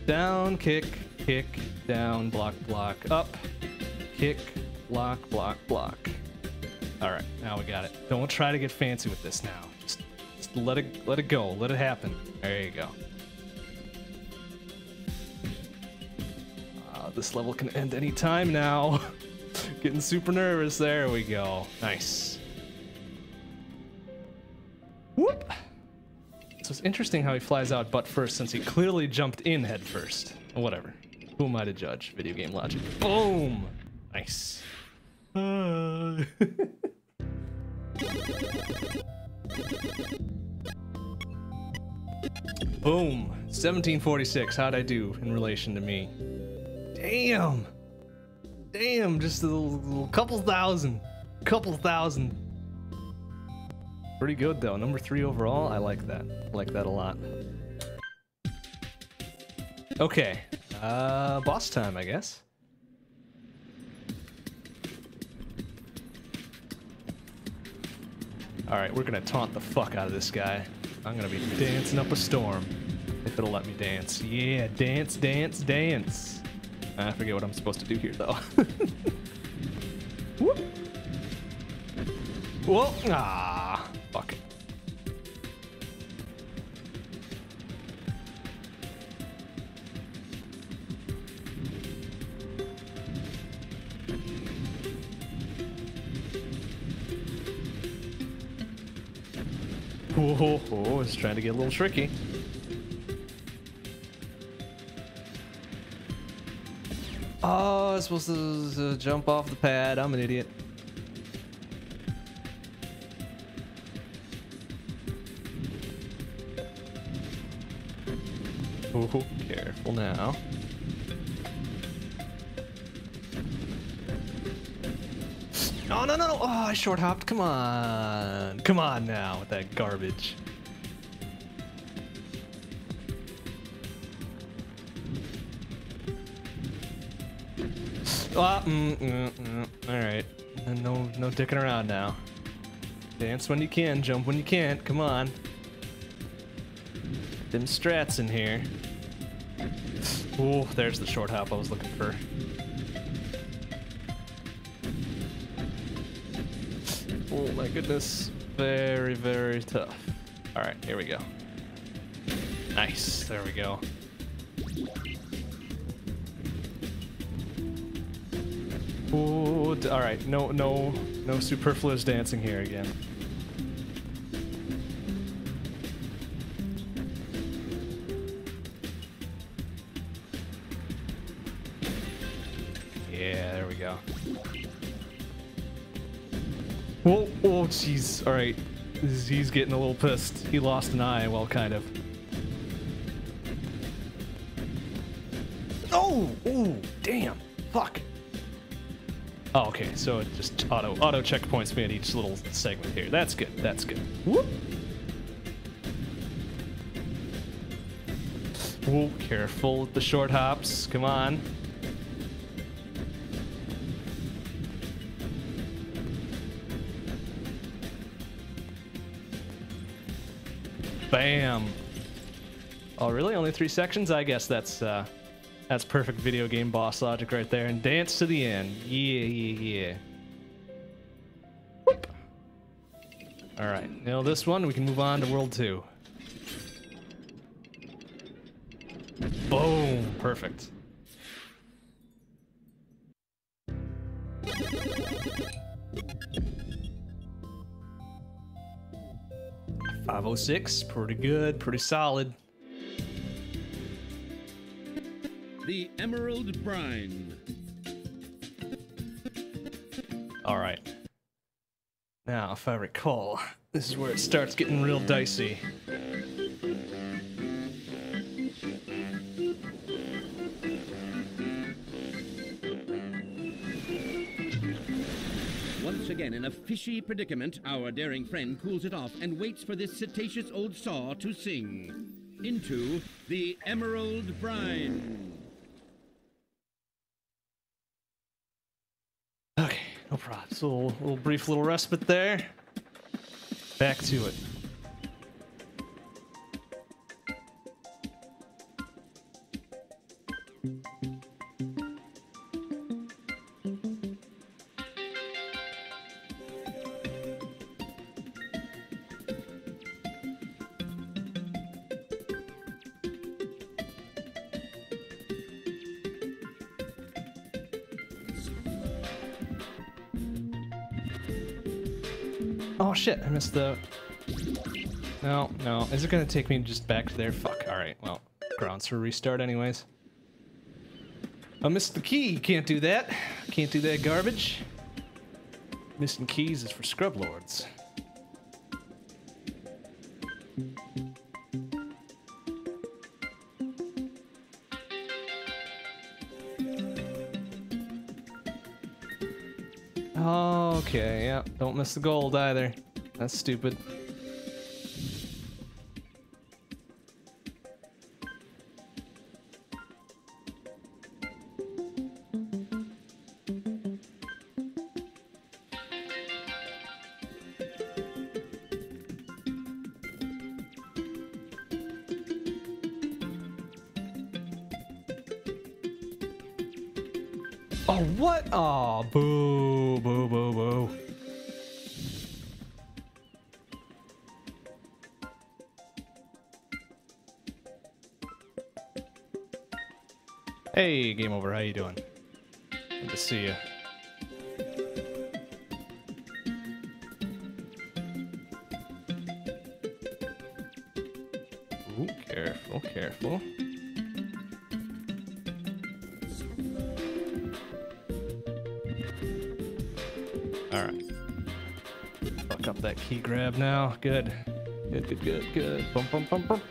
down, kick, kick, down, block, block, up, kick, block, block, block. All right, now we got it. Don't try to get fancy with this now. Just, let it let it go. Let it happen. There you go. Uh, this level can end any time now. Getting super nervous. There we go. Nice. Whoop. So it's interesting how he flies out butt first since he clearly jumped in head first. Whatever. Who am I to judge? Video game logic. Boom. Nice. Uh. Boom. 1746. How'd I do in relation to me? Damn. Damn, just a little, little couple thousand. Couple thousand. Pretty good though. Number three overall. I like that. I like that a lot. Okay. Uh, boss time, I guess. Alright, we're gonna taunt the fuck out of this guy. I'm gonna be dancing up a storm. If it'll let me dance. Yeah, dance, dance, dance. I forget what I'm supposed to do here, though. Whoop. Whoa. Ah, fuck. Whoa, it's trying to get a little tricky. Oh, I was supposed to uh, jump off the pad. I'm an idiot. Oh, careful now. Oh, no, no, no. Oh, I short hopped. Come on. Come on now with that garbage. Ah, mm, mm, mm. All right. No, no dicking around now. Dance when you can, jump when you can't. Come on. them strats in here. Oh, there's the short hop I was looking for. Oh my goodness. Very, very tough. All right, here we go. Nice. There we go. Ooh, all right. No, no, no superfluous dancing here again. All right. He's- He's getting a little pissed. He lost an eye, well, kind of. Oh, oh, damn. Fuck. Oh, okay. So it just auto auto checkpoints me at each little segment here. That's good. That's good. Whoop. Whoa, careful with the short hops. Come on. Bam. Oh, really? Only three sections? I guess that's uh, that's perfect video game boss logic right there. And dance to the end. Yeah, yeah, yeah. Whoop. All right. Now this one. We can move on to World Two. Boom. Perfect. Five oh six. Pretty good. Pretty solid. The Emerald Brine. All right. Now, if I recall, this is where it starts getting real dicey. In a fishy predicament, our daring friend cools it off and waits for this cetaceous old saw to sing. Into the Emerald Brine. Okay, no. So, a little, little brief little respite there. Back to it. I missed the. No, no. Is it gonna take me just back to there? Fuck. Alright, well, grounds for restart, anyways. I missed the key. Can't do that. Can't do that garbage. Missing keys is for scrub lords. Okay, yeah. Don't miss the gold either. That's stupid. Oh, what? Oh, boo, boo, boo, boo. Hey, game over. How you doing? Good to see you. Ooh, careful, careful. All right. Fuck up that key grab now. Good. Good, good, good, good. Bum, bum, bum,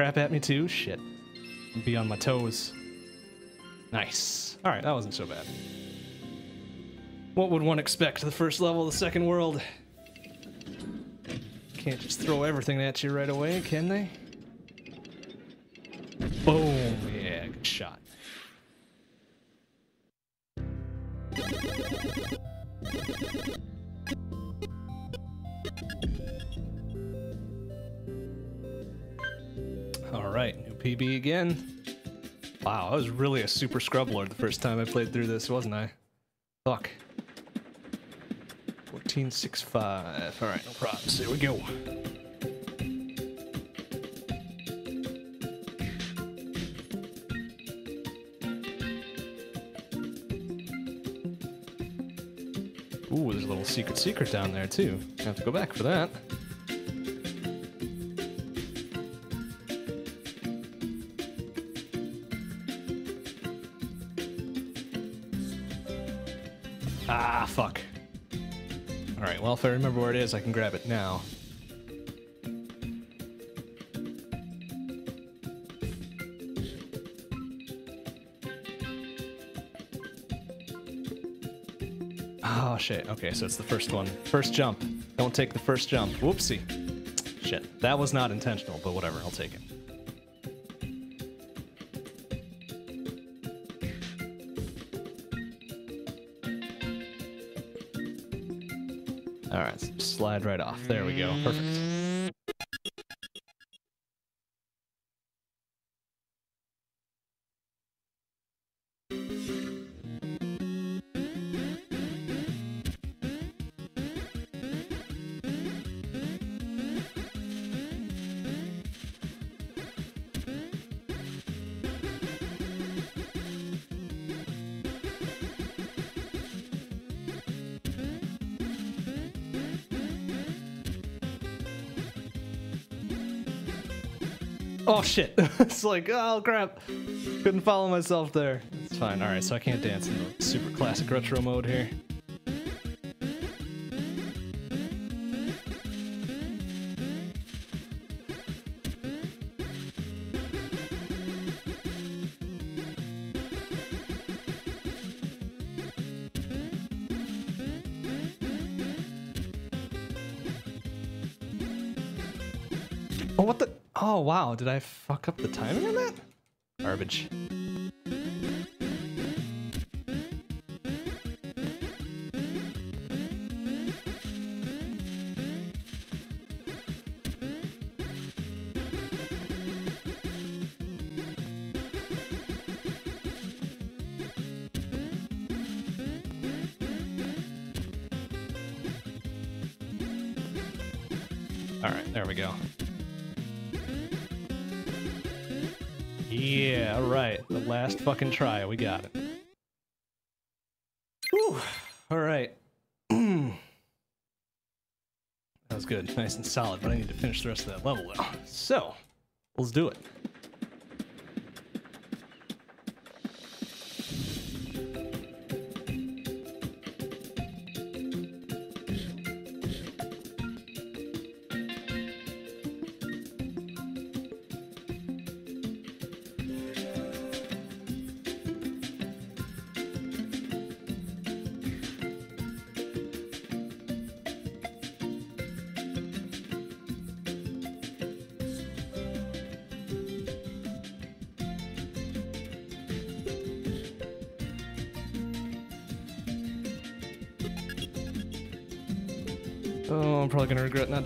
crap at me too? Shit. Be on my toes. Nice. Alright, that wasn't so bad. What would one expect? The first level of the second world. Can't just throw everything at you right away, can they? Super scrub lord the first time I played through this, wasn't I? Fuck. 1465. All right, no problems. Here we go. Ooh, there's a little secret secret down there too. Have to go back for that. If I remember where it is, I can grab it now. Oh, shit. Okay, so it's the first one. First jump. Don't take the first jump. Whoopsie. Shit. That was not intentional, but whatever. I'll take it. Slide right off. There we go. Perfect. Oh shit. it's like, oh crap. Couldn't follow myself there. It's fine. Alright, so I can't dance in the super classic retro mode here. Wow. Did I fuck up the timing on that? Garbage. Last fucking try. We got it. Whew. All right. that was good. Nice and solid, but I need to finish the rest of that level though. So, let's do it.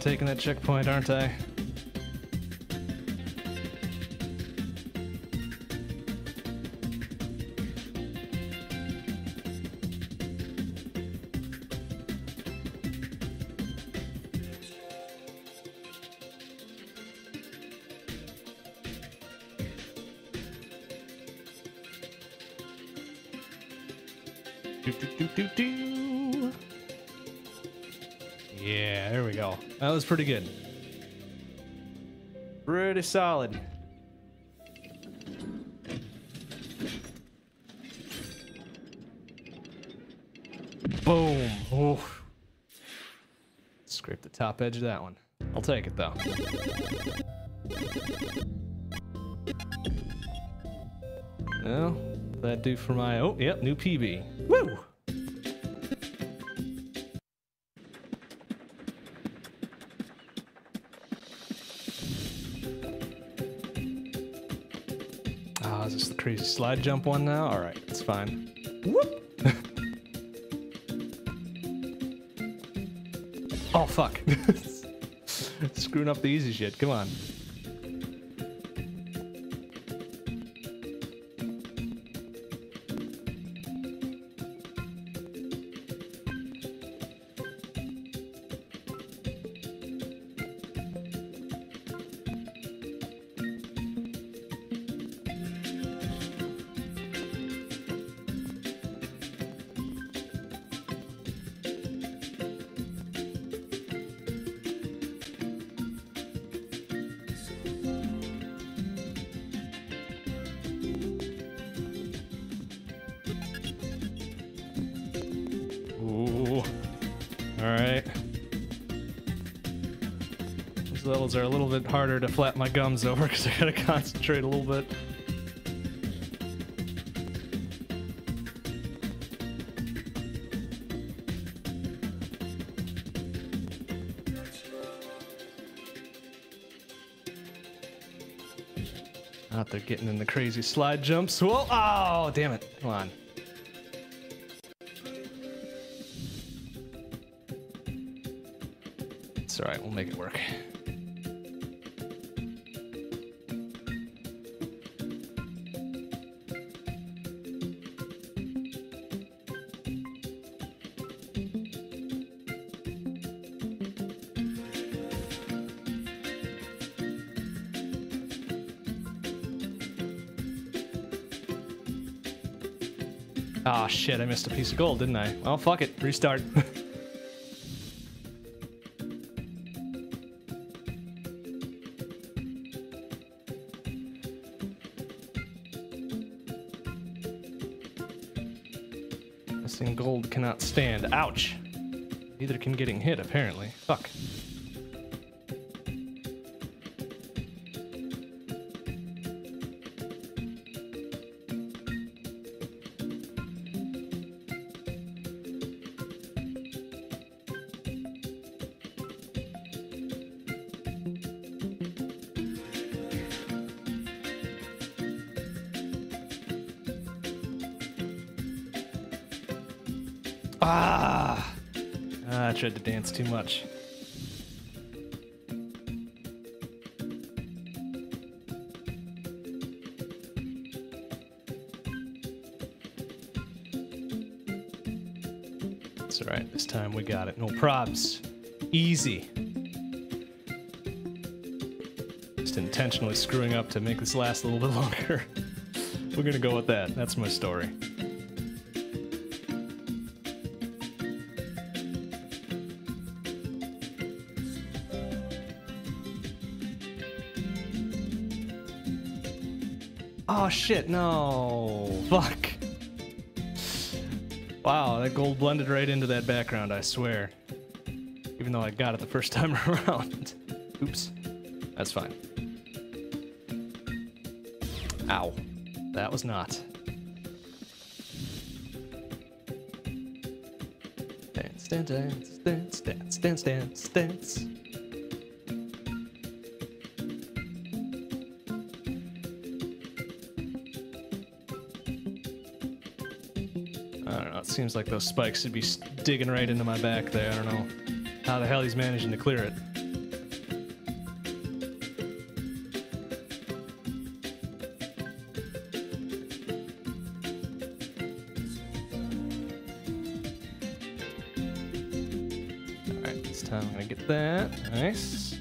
Taking that checkpoint, aren't I? Was pretty good. Pretty solid. Boom. Oof. Scrape the top edge of that one. I'll take it though. Well, that do for my oh yep, new PB. Slide jump one now? Alright, it's fine. Whoop! oh, fuck. Screwing up the easy shit. Come on. These levels are a little bit harder to flap my gums over because I gotta concentrate a little bit. Ah, Out there getting in the crazy slide jumps. Whoa! Oh, damn it. Come on. Shit, I missed a piece of gold, didn't I? Well, fuck it. Restart. Missing gold cannot stand. Ouch. Neither can getting hit, apparently. Fuck. To dance too much. It's alright, this time we got it. No probs. Easy. Just intentionally screwing up to make this last a little bit longer. We're gonna go with that. That's my story. Shit, no. Fuck. Wow, that gold blended right into that background, I swear. Even though I got it the first time around. Oops. That's fine. Ow. That was not. Dance, dance, dance, dance, dance, dance, dance, dance. Seems like those spikes should be digging right into my back there. I don't know how the hell he's managing to clear it. Alright, this time I'm gonna get that. Nice.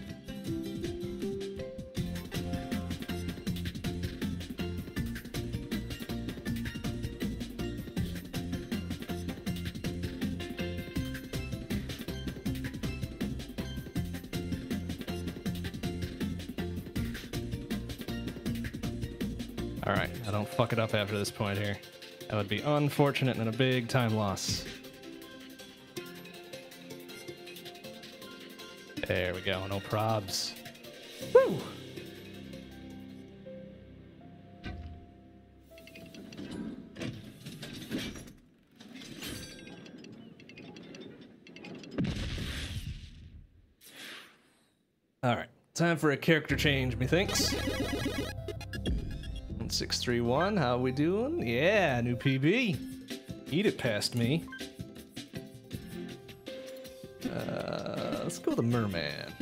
Fuck it up after this point here. That would be unfortunate and a big time loss. There we go, no probs. Woo! Alright, time for a character change, methinks. 631, how we doing? Yeah, new PB. Eat it past me. Uh, let's go with the merman.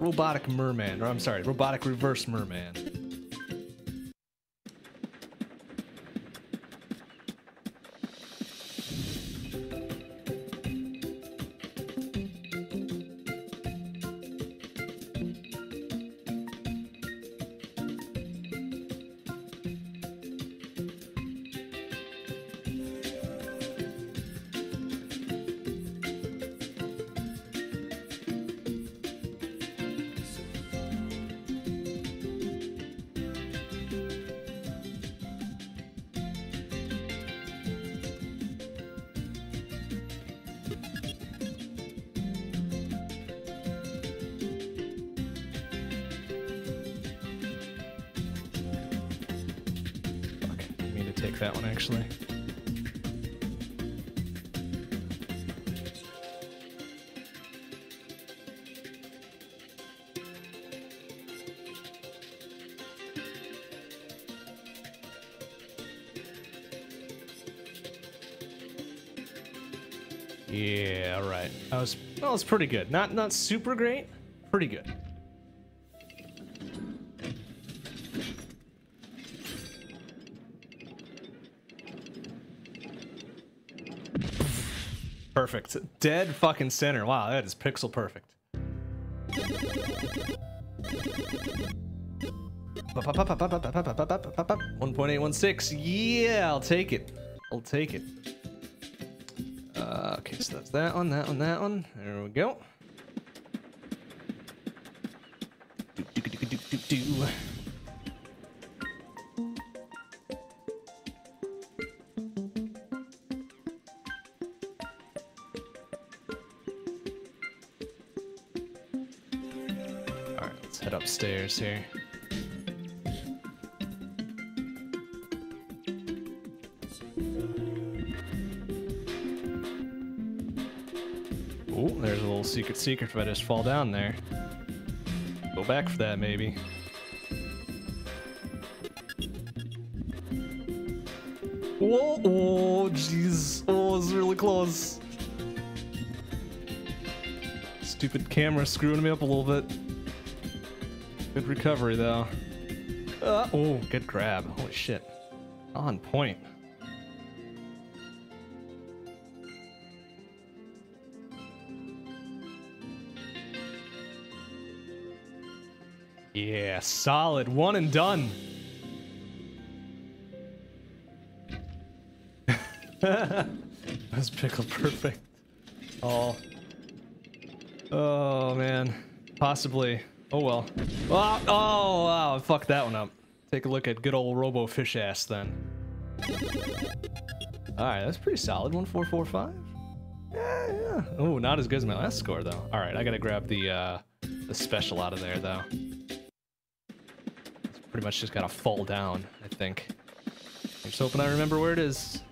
Robotic merman, or I'm sorry, robotic reverse merman. Was pretty good. Not not super great, pretty good. Perfect. Dead fucking center. Wow, that is pixel perfect. One point eight one six. Yeah, I'll take it. I'll take it. So that's that one, that one, that one. There we go. Do, do, do. All right, let's head upstairs here. Secret if I just fall down there. Go back for that, maybe. Whoa, oh, jeez. Oh, it's really close. Stupid camera screwing me up a little bit. Good recovery, though. Uh, oh, good grab. Holy shit. On point. Yeah, solid. One and done. That's pickle perfect. Oh. Oh, man. Possibly. Oh, well. Oh, oh, wow. Fuck that one up. Take a look at good old Robo Fish ass then. Alright, that's pretty solid. 1445. Yeah, yeah. Oh, not as good as my last score, though. Alright, I gotta grab the, uh, the special out of there, though. Pretty much just gotta fall down, I think. I'm just hoping I remember where it is.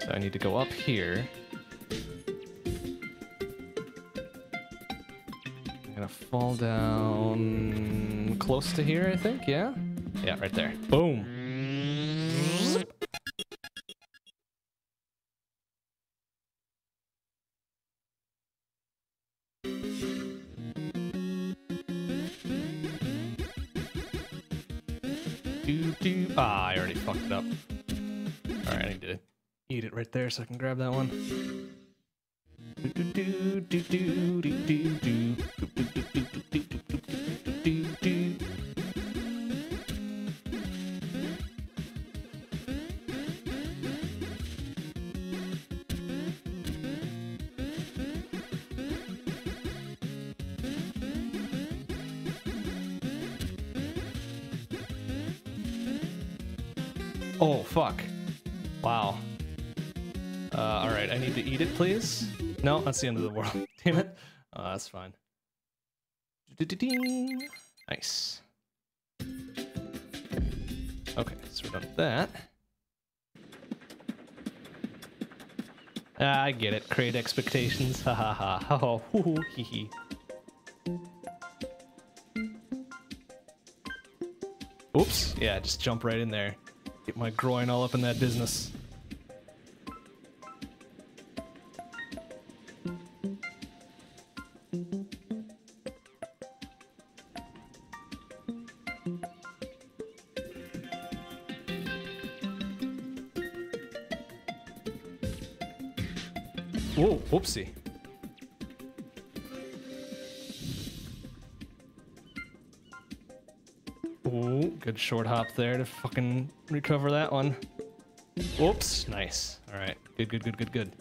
So I need to go up here. I'm gonna fall down close to here, I think, yeah? Yeah, right there. Boom. Right there so I can grab that one. No, that's the end of the world. Damn it. Oh, that's fine. Nice. Okay, so we're done with that. Ah, I get it. Create expectations. Ha ha ha. Oh, hoo hoo hee hee. Oops. Yeah, just jump right in there. Get my groin all up in that business. Whoa, whoopsie. Ooh, good short hop there to fucking recover that one. Oops, nice. All right, good, good, good, good, good.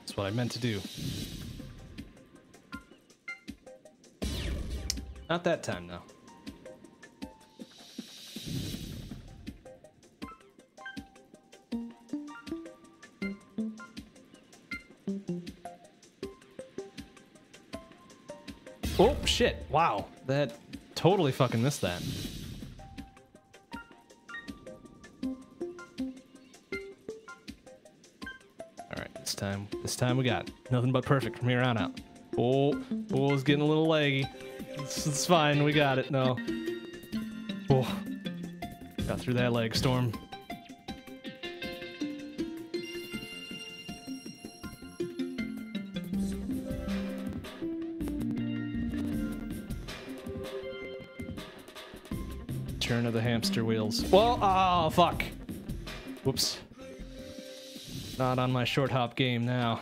That's what I meant to do. Not that time, though. Shit. Wow. That totally fucking missed that. Alright, this time, this time we got nothing but perfect from here on out. Oh, oh, it's getting a little leggy. It's, it's fine, we got it, no. Oh, got through that leg storm. Turn of the hamster wheels. Well, oh, fuck. Whoops. Not on my short hop game now.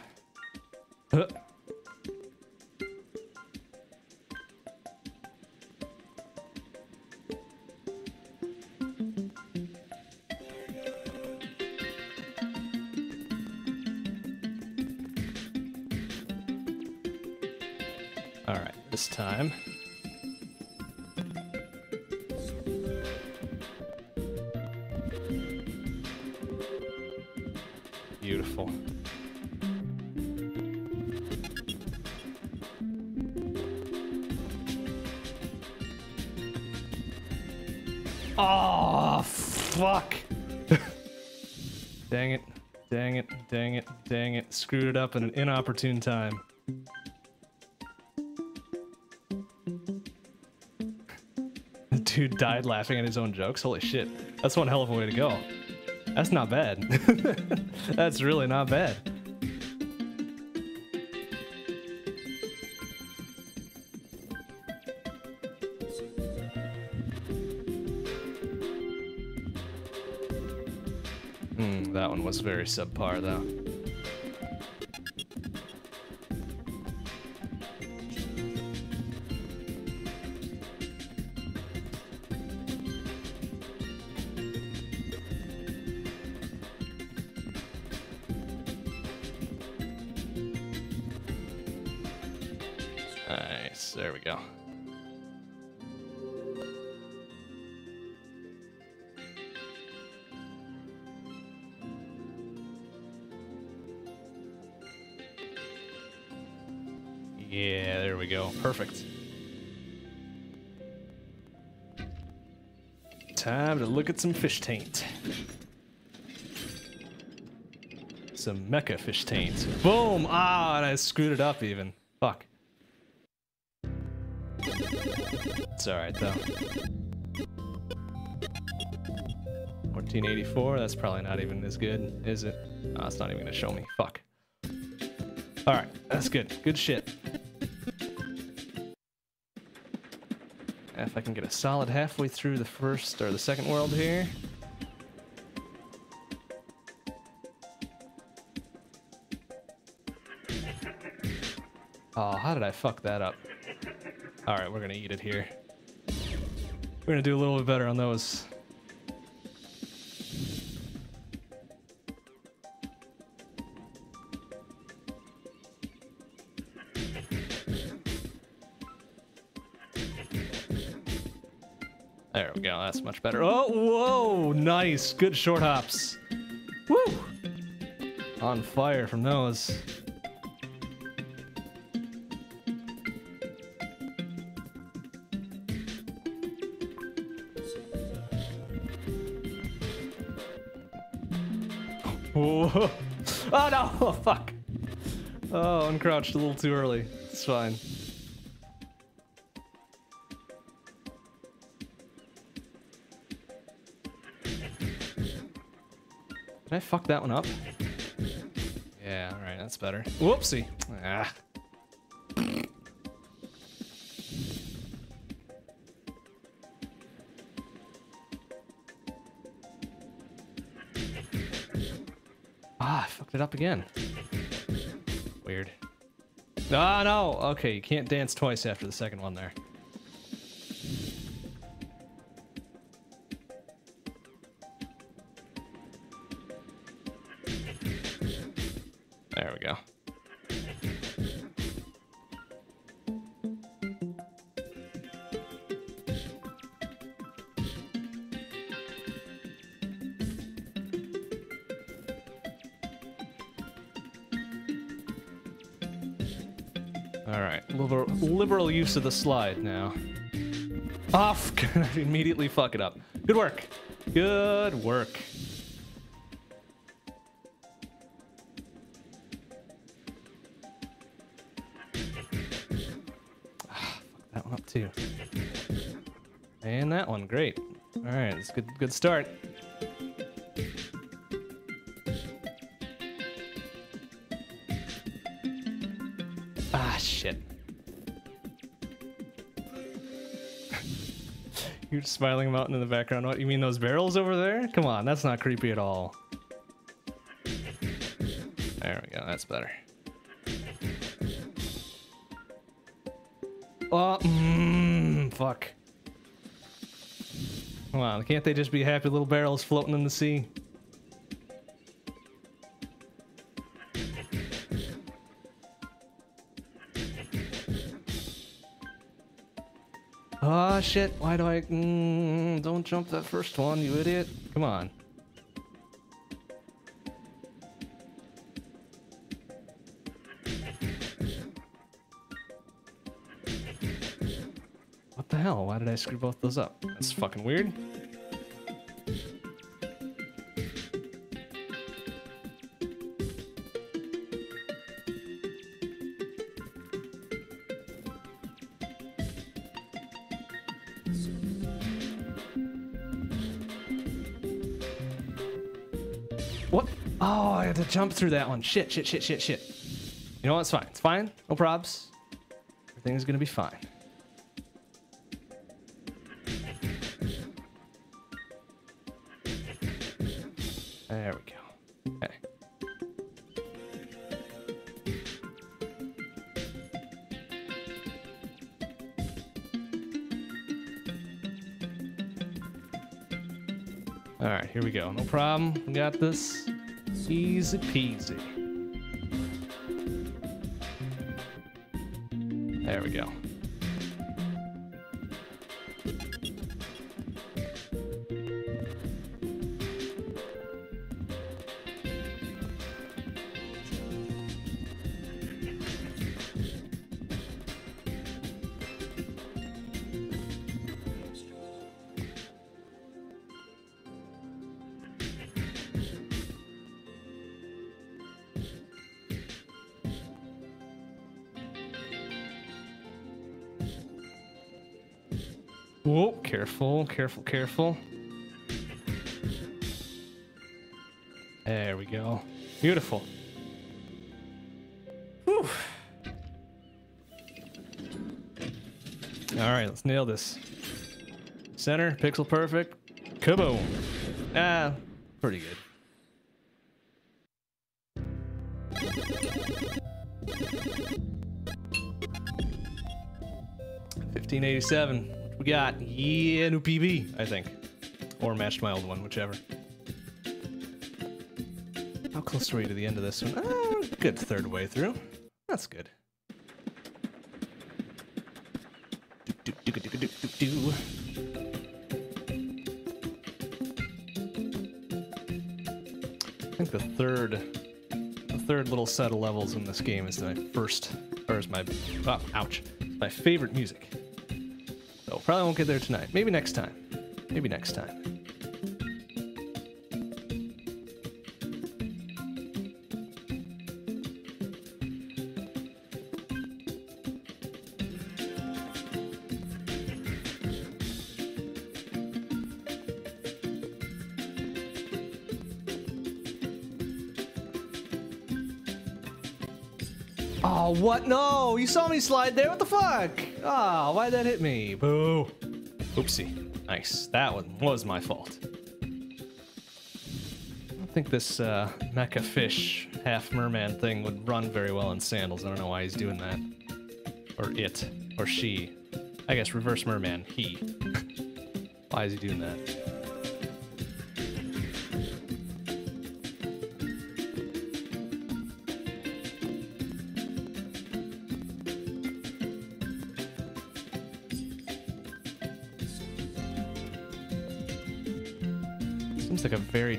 Up in an inopportune time. The Dude died laughing at his own jokes. Holy shit. That's one hell of a way to go. That's not bad. That's really not bad. Hmm, that one was very subpar though. Some fish taint. Some mecha fish taint. Boom! Ah, and I screwed it up even. Fuck. It's alright though. 1484, that's probably not even as good, is it? Oh, it's not even gonna show me. Fuck. Alright, that's good. Good shit. If I can get a solid halfway through the first or the second world here. Oh, how did I fuck that up? Alright, we're gonna eat it here. We're gonna do a little bit better on those. There we go, that's much better. Oh, whoa, nice. Good short hops. Woo! On fire from those. Whoa. Oh no! Oh, fuck. Oh, uncrouched a little too early. It's fine. Fuck that one up? Yeah, alright, that's better. Whoopsie. Ah. Ah, I fucked it up again. Weird. Ah, no! Okay, you can't dance twice after the second one there. There of the slide now. Off, immediately fuck it up. Good work. Good work. That one up too. And that one, great. All right, it's good. Good start. Smiling mountain in the background. What, you mean those barrels over there? Come on, that's not creepy at all. There we go, that's better. Oh, mm, fuck. Come on, can't they just be happy little barrels floating in the sea? Shit, why do I... Mm, don't jump that first one, you idiot. Come on. What the hell? Why did I screw both those up? That's fucking weird. Jump through that one. Shit, shit, shit, shit, shit. You know what? It's fine. It's fine. No probs. Everything's gonna be fine. There we go. Okay. All right, here we go. No problem. We got this. Easy peasy. There we go. Careful, careful, careful. There we go. Beautiful. Whew. All right, let's nail this. Center, pixel perfect. Kaboom. Ah, pretty good. Fifteen eighty-seven. We got? Yeah, new PB, I think, or matched my old one, whichever. How close are we to the end of this one? Uh, good third way through. That's good. Do, do, do. I think the third, the third little set of levels in this game is my first, or is my, oh, ouch, my favorite music. Probably won't get there tonight. Maybe next time. Maybe next time. Oh, what? No, you saw me slide there. What the fuck? Oh, why'd that hit me? Boo. Oopsie. Nice. That one was my fault. I think this uh, mecha fish half merman thing would run very well in sandals. I don't know why he's doing that. Or it. Or she. I guess reverse merman. He. why is he doing that?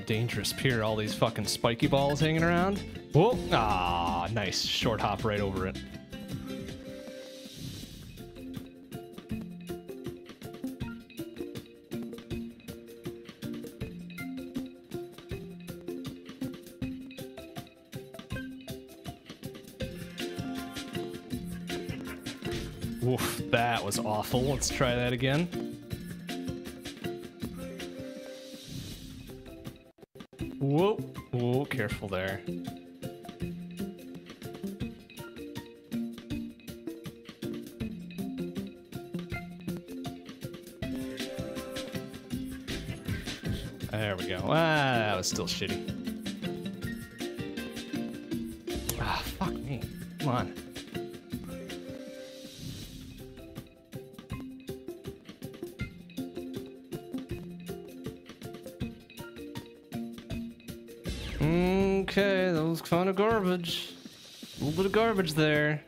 Dangerous pier, all these fucking spiky balls hanging around. Whoa! Ah, nice. Short hop right over it. Oof, that was awful. Let's try that again. There. There we go. Ah, that was still shitty. Ah, fuck me. Come on. Kind of garbage. A little bit of garbage there.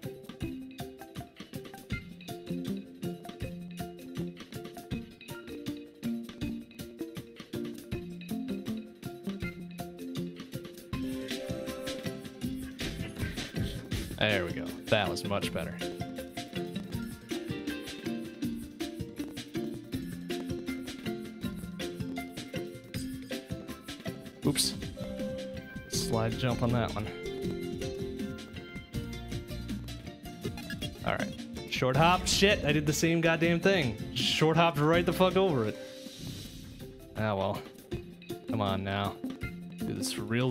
There we go. That was much better. Slide jump on that one. Alright. Short hop. Shit, I did the same goddamn thing. Short hopped right the fuck over it. Ah well. Come on now. Do this for real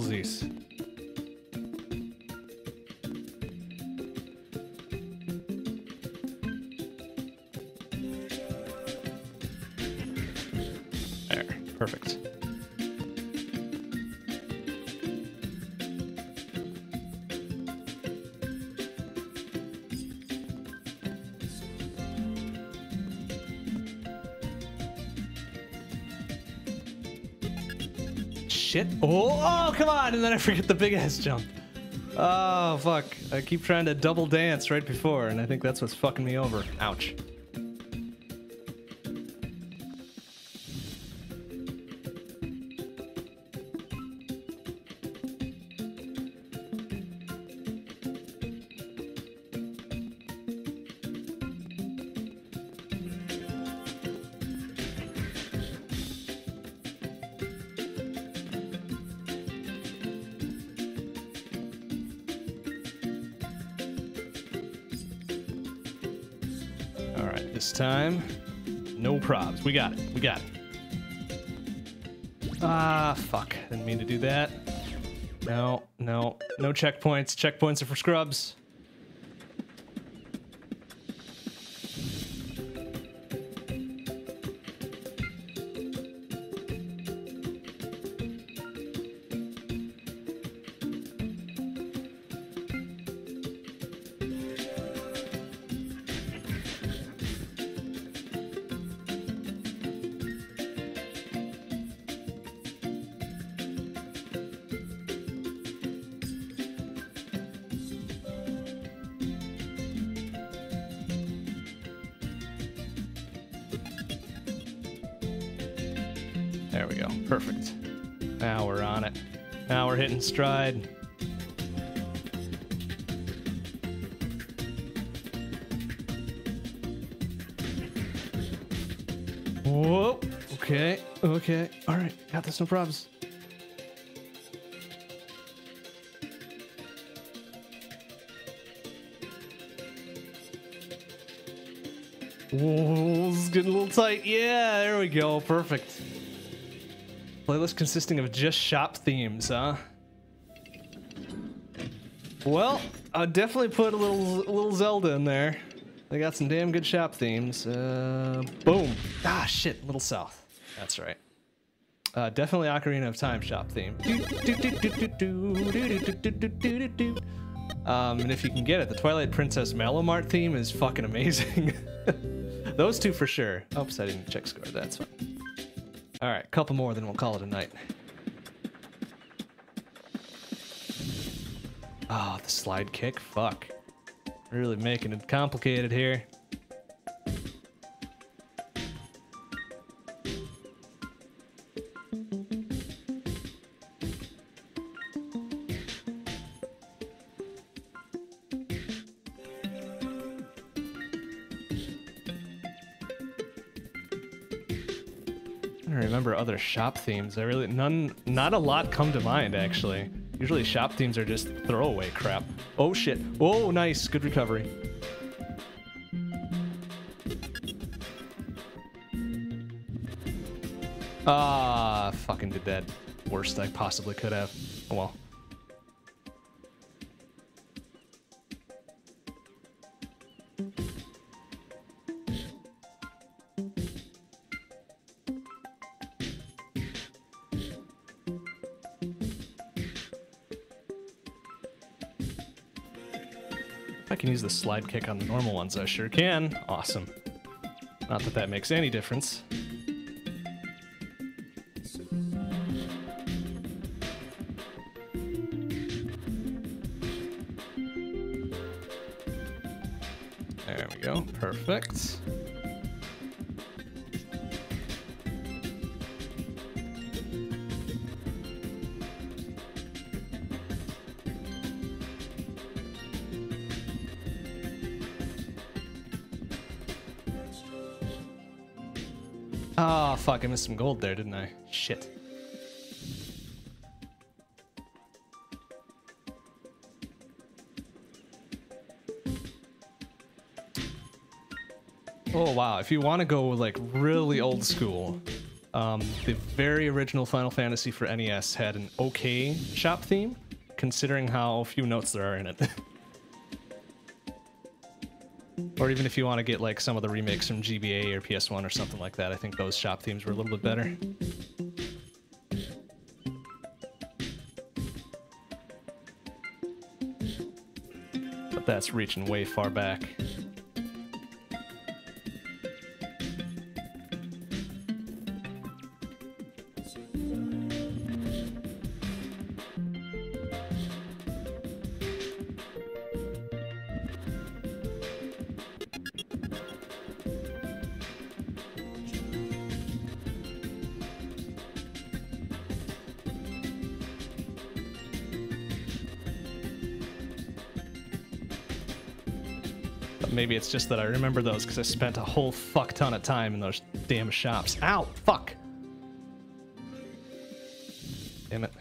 come on. And then I forget the big ass jump. Oh, fuck. I keep trying to double dance right before, and I think that's what's fucking me over. Ouch. Got it. We got it. Ah, fuck. Didn't mean to do that. No, no, no checkpoints. Checkpoints are for scrubs. No problems. Whoa, this is getting a little tight. Yeah, there we go. Perfect. Playlist consisting of just shop themes, huh? Well, I definitely put a little little Zelda in there. They got some damn good shop themes. Uh, boom. Ah, shit. Little South. That's right. Uh, definitely Ocarina of Time shop theme. Um, and if you can get it, the Twilight Princess Malo Mart theme is fucking amazing. Those two for sure. Oops, I didn't check score. That's fine. All right, couple more, then we'll call it a night. Oh, the slide kick. Fuck. Really making it complicated here. Shop themes. I really none not a lot come to mind actually. Usually shop themes are just throwaway crap. Oh shit. Oh nice. Good recovery. Ah, fucking did that worst I possibly could have. Oh well. Slide kick on the normal ones, I sure can. Awesome. Not that that makes any difference. Missed some gold there, didn't I? Shit. Oh wow, if you want to go like really old school, um, the very original Final Fantasy for NES had an okay shop theme, considering how few notes there are in it. or even if you want to get like some of the remakes from GBA or PS1 or something like that, I think those shop themes were a little bit better. But that's reaching way far back. That I remember those because I spent a whole fuck ton of time in those damn shops. Ow! Fuck! Damn it.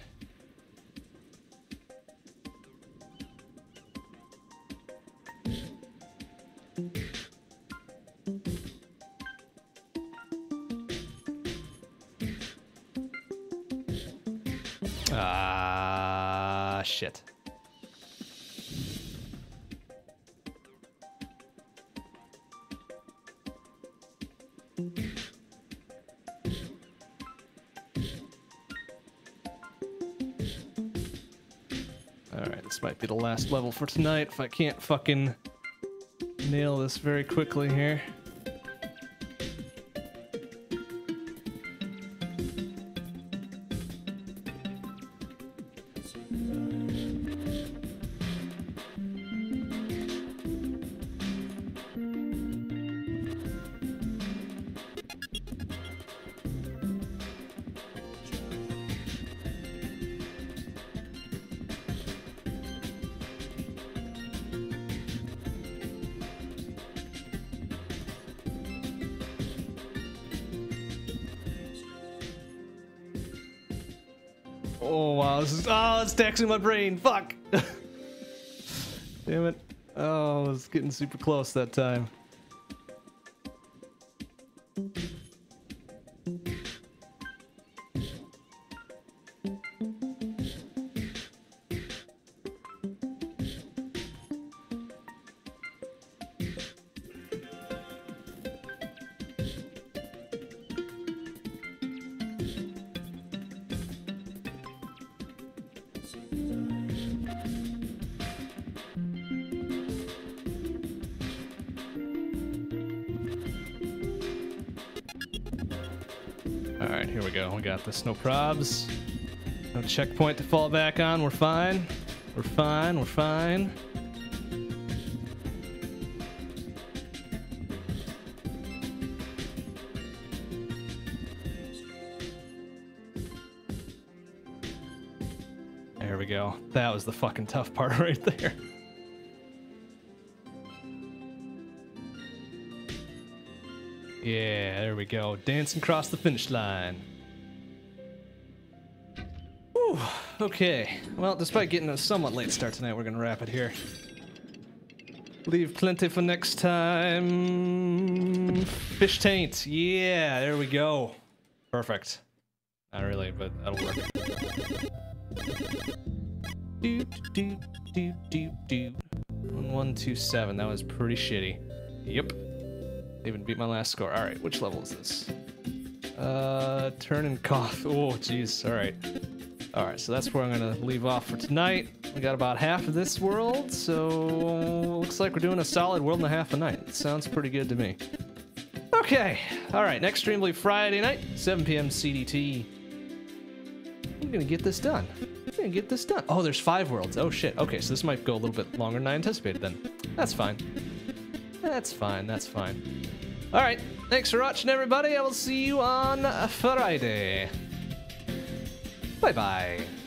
Ah, shit. Might be the last level for tonight if I can't fucking nail this very quickly here. Taxing my brain. Fuck. Damn it. Oh, I was getting super close that time. No probs. No checkpoint to fall back on. We're fine. We're fine. We're fine. There we go. That was the fucking tough part right there. Yeah, there we go. Dancing across the finish line. Okay. Well, despite getting a somewhat late start tonight, we're gonna wrap it here. Leave plenty for next time. Fish taint. Yeah, there we go. Perfect. Not really, but that'll work. Doot, doot, doot. One, one, two, seven. That was pretty shitty. Yep. Even beat my last score. All right, which level is this? Uh, turn and cough. Oh, jeez. All right. All right, so that's where I'm gonna leave off for tonight. We got about half of this world, so looks like we're doing a solid world and a half a night. Sounds pretty good to me. Okay. All right, next stream will be Friday night, 7 p.m. CDT. I'm gonna get this done. I'm gonna get this done. Oh, there's five worlds. Oh shit. Okay, so this might go a little bit longer than I anticipated then. That's fine. That's fine. That's fine. All right. Thanks for watching, everybody. I will see you on Friday. 拜拜。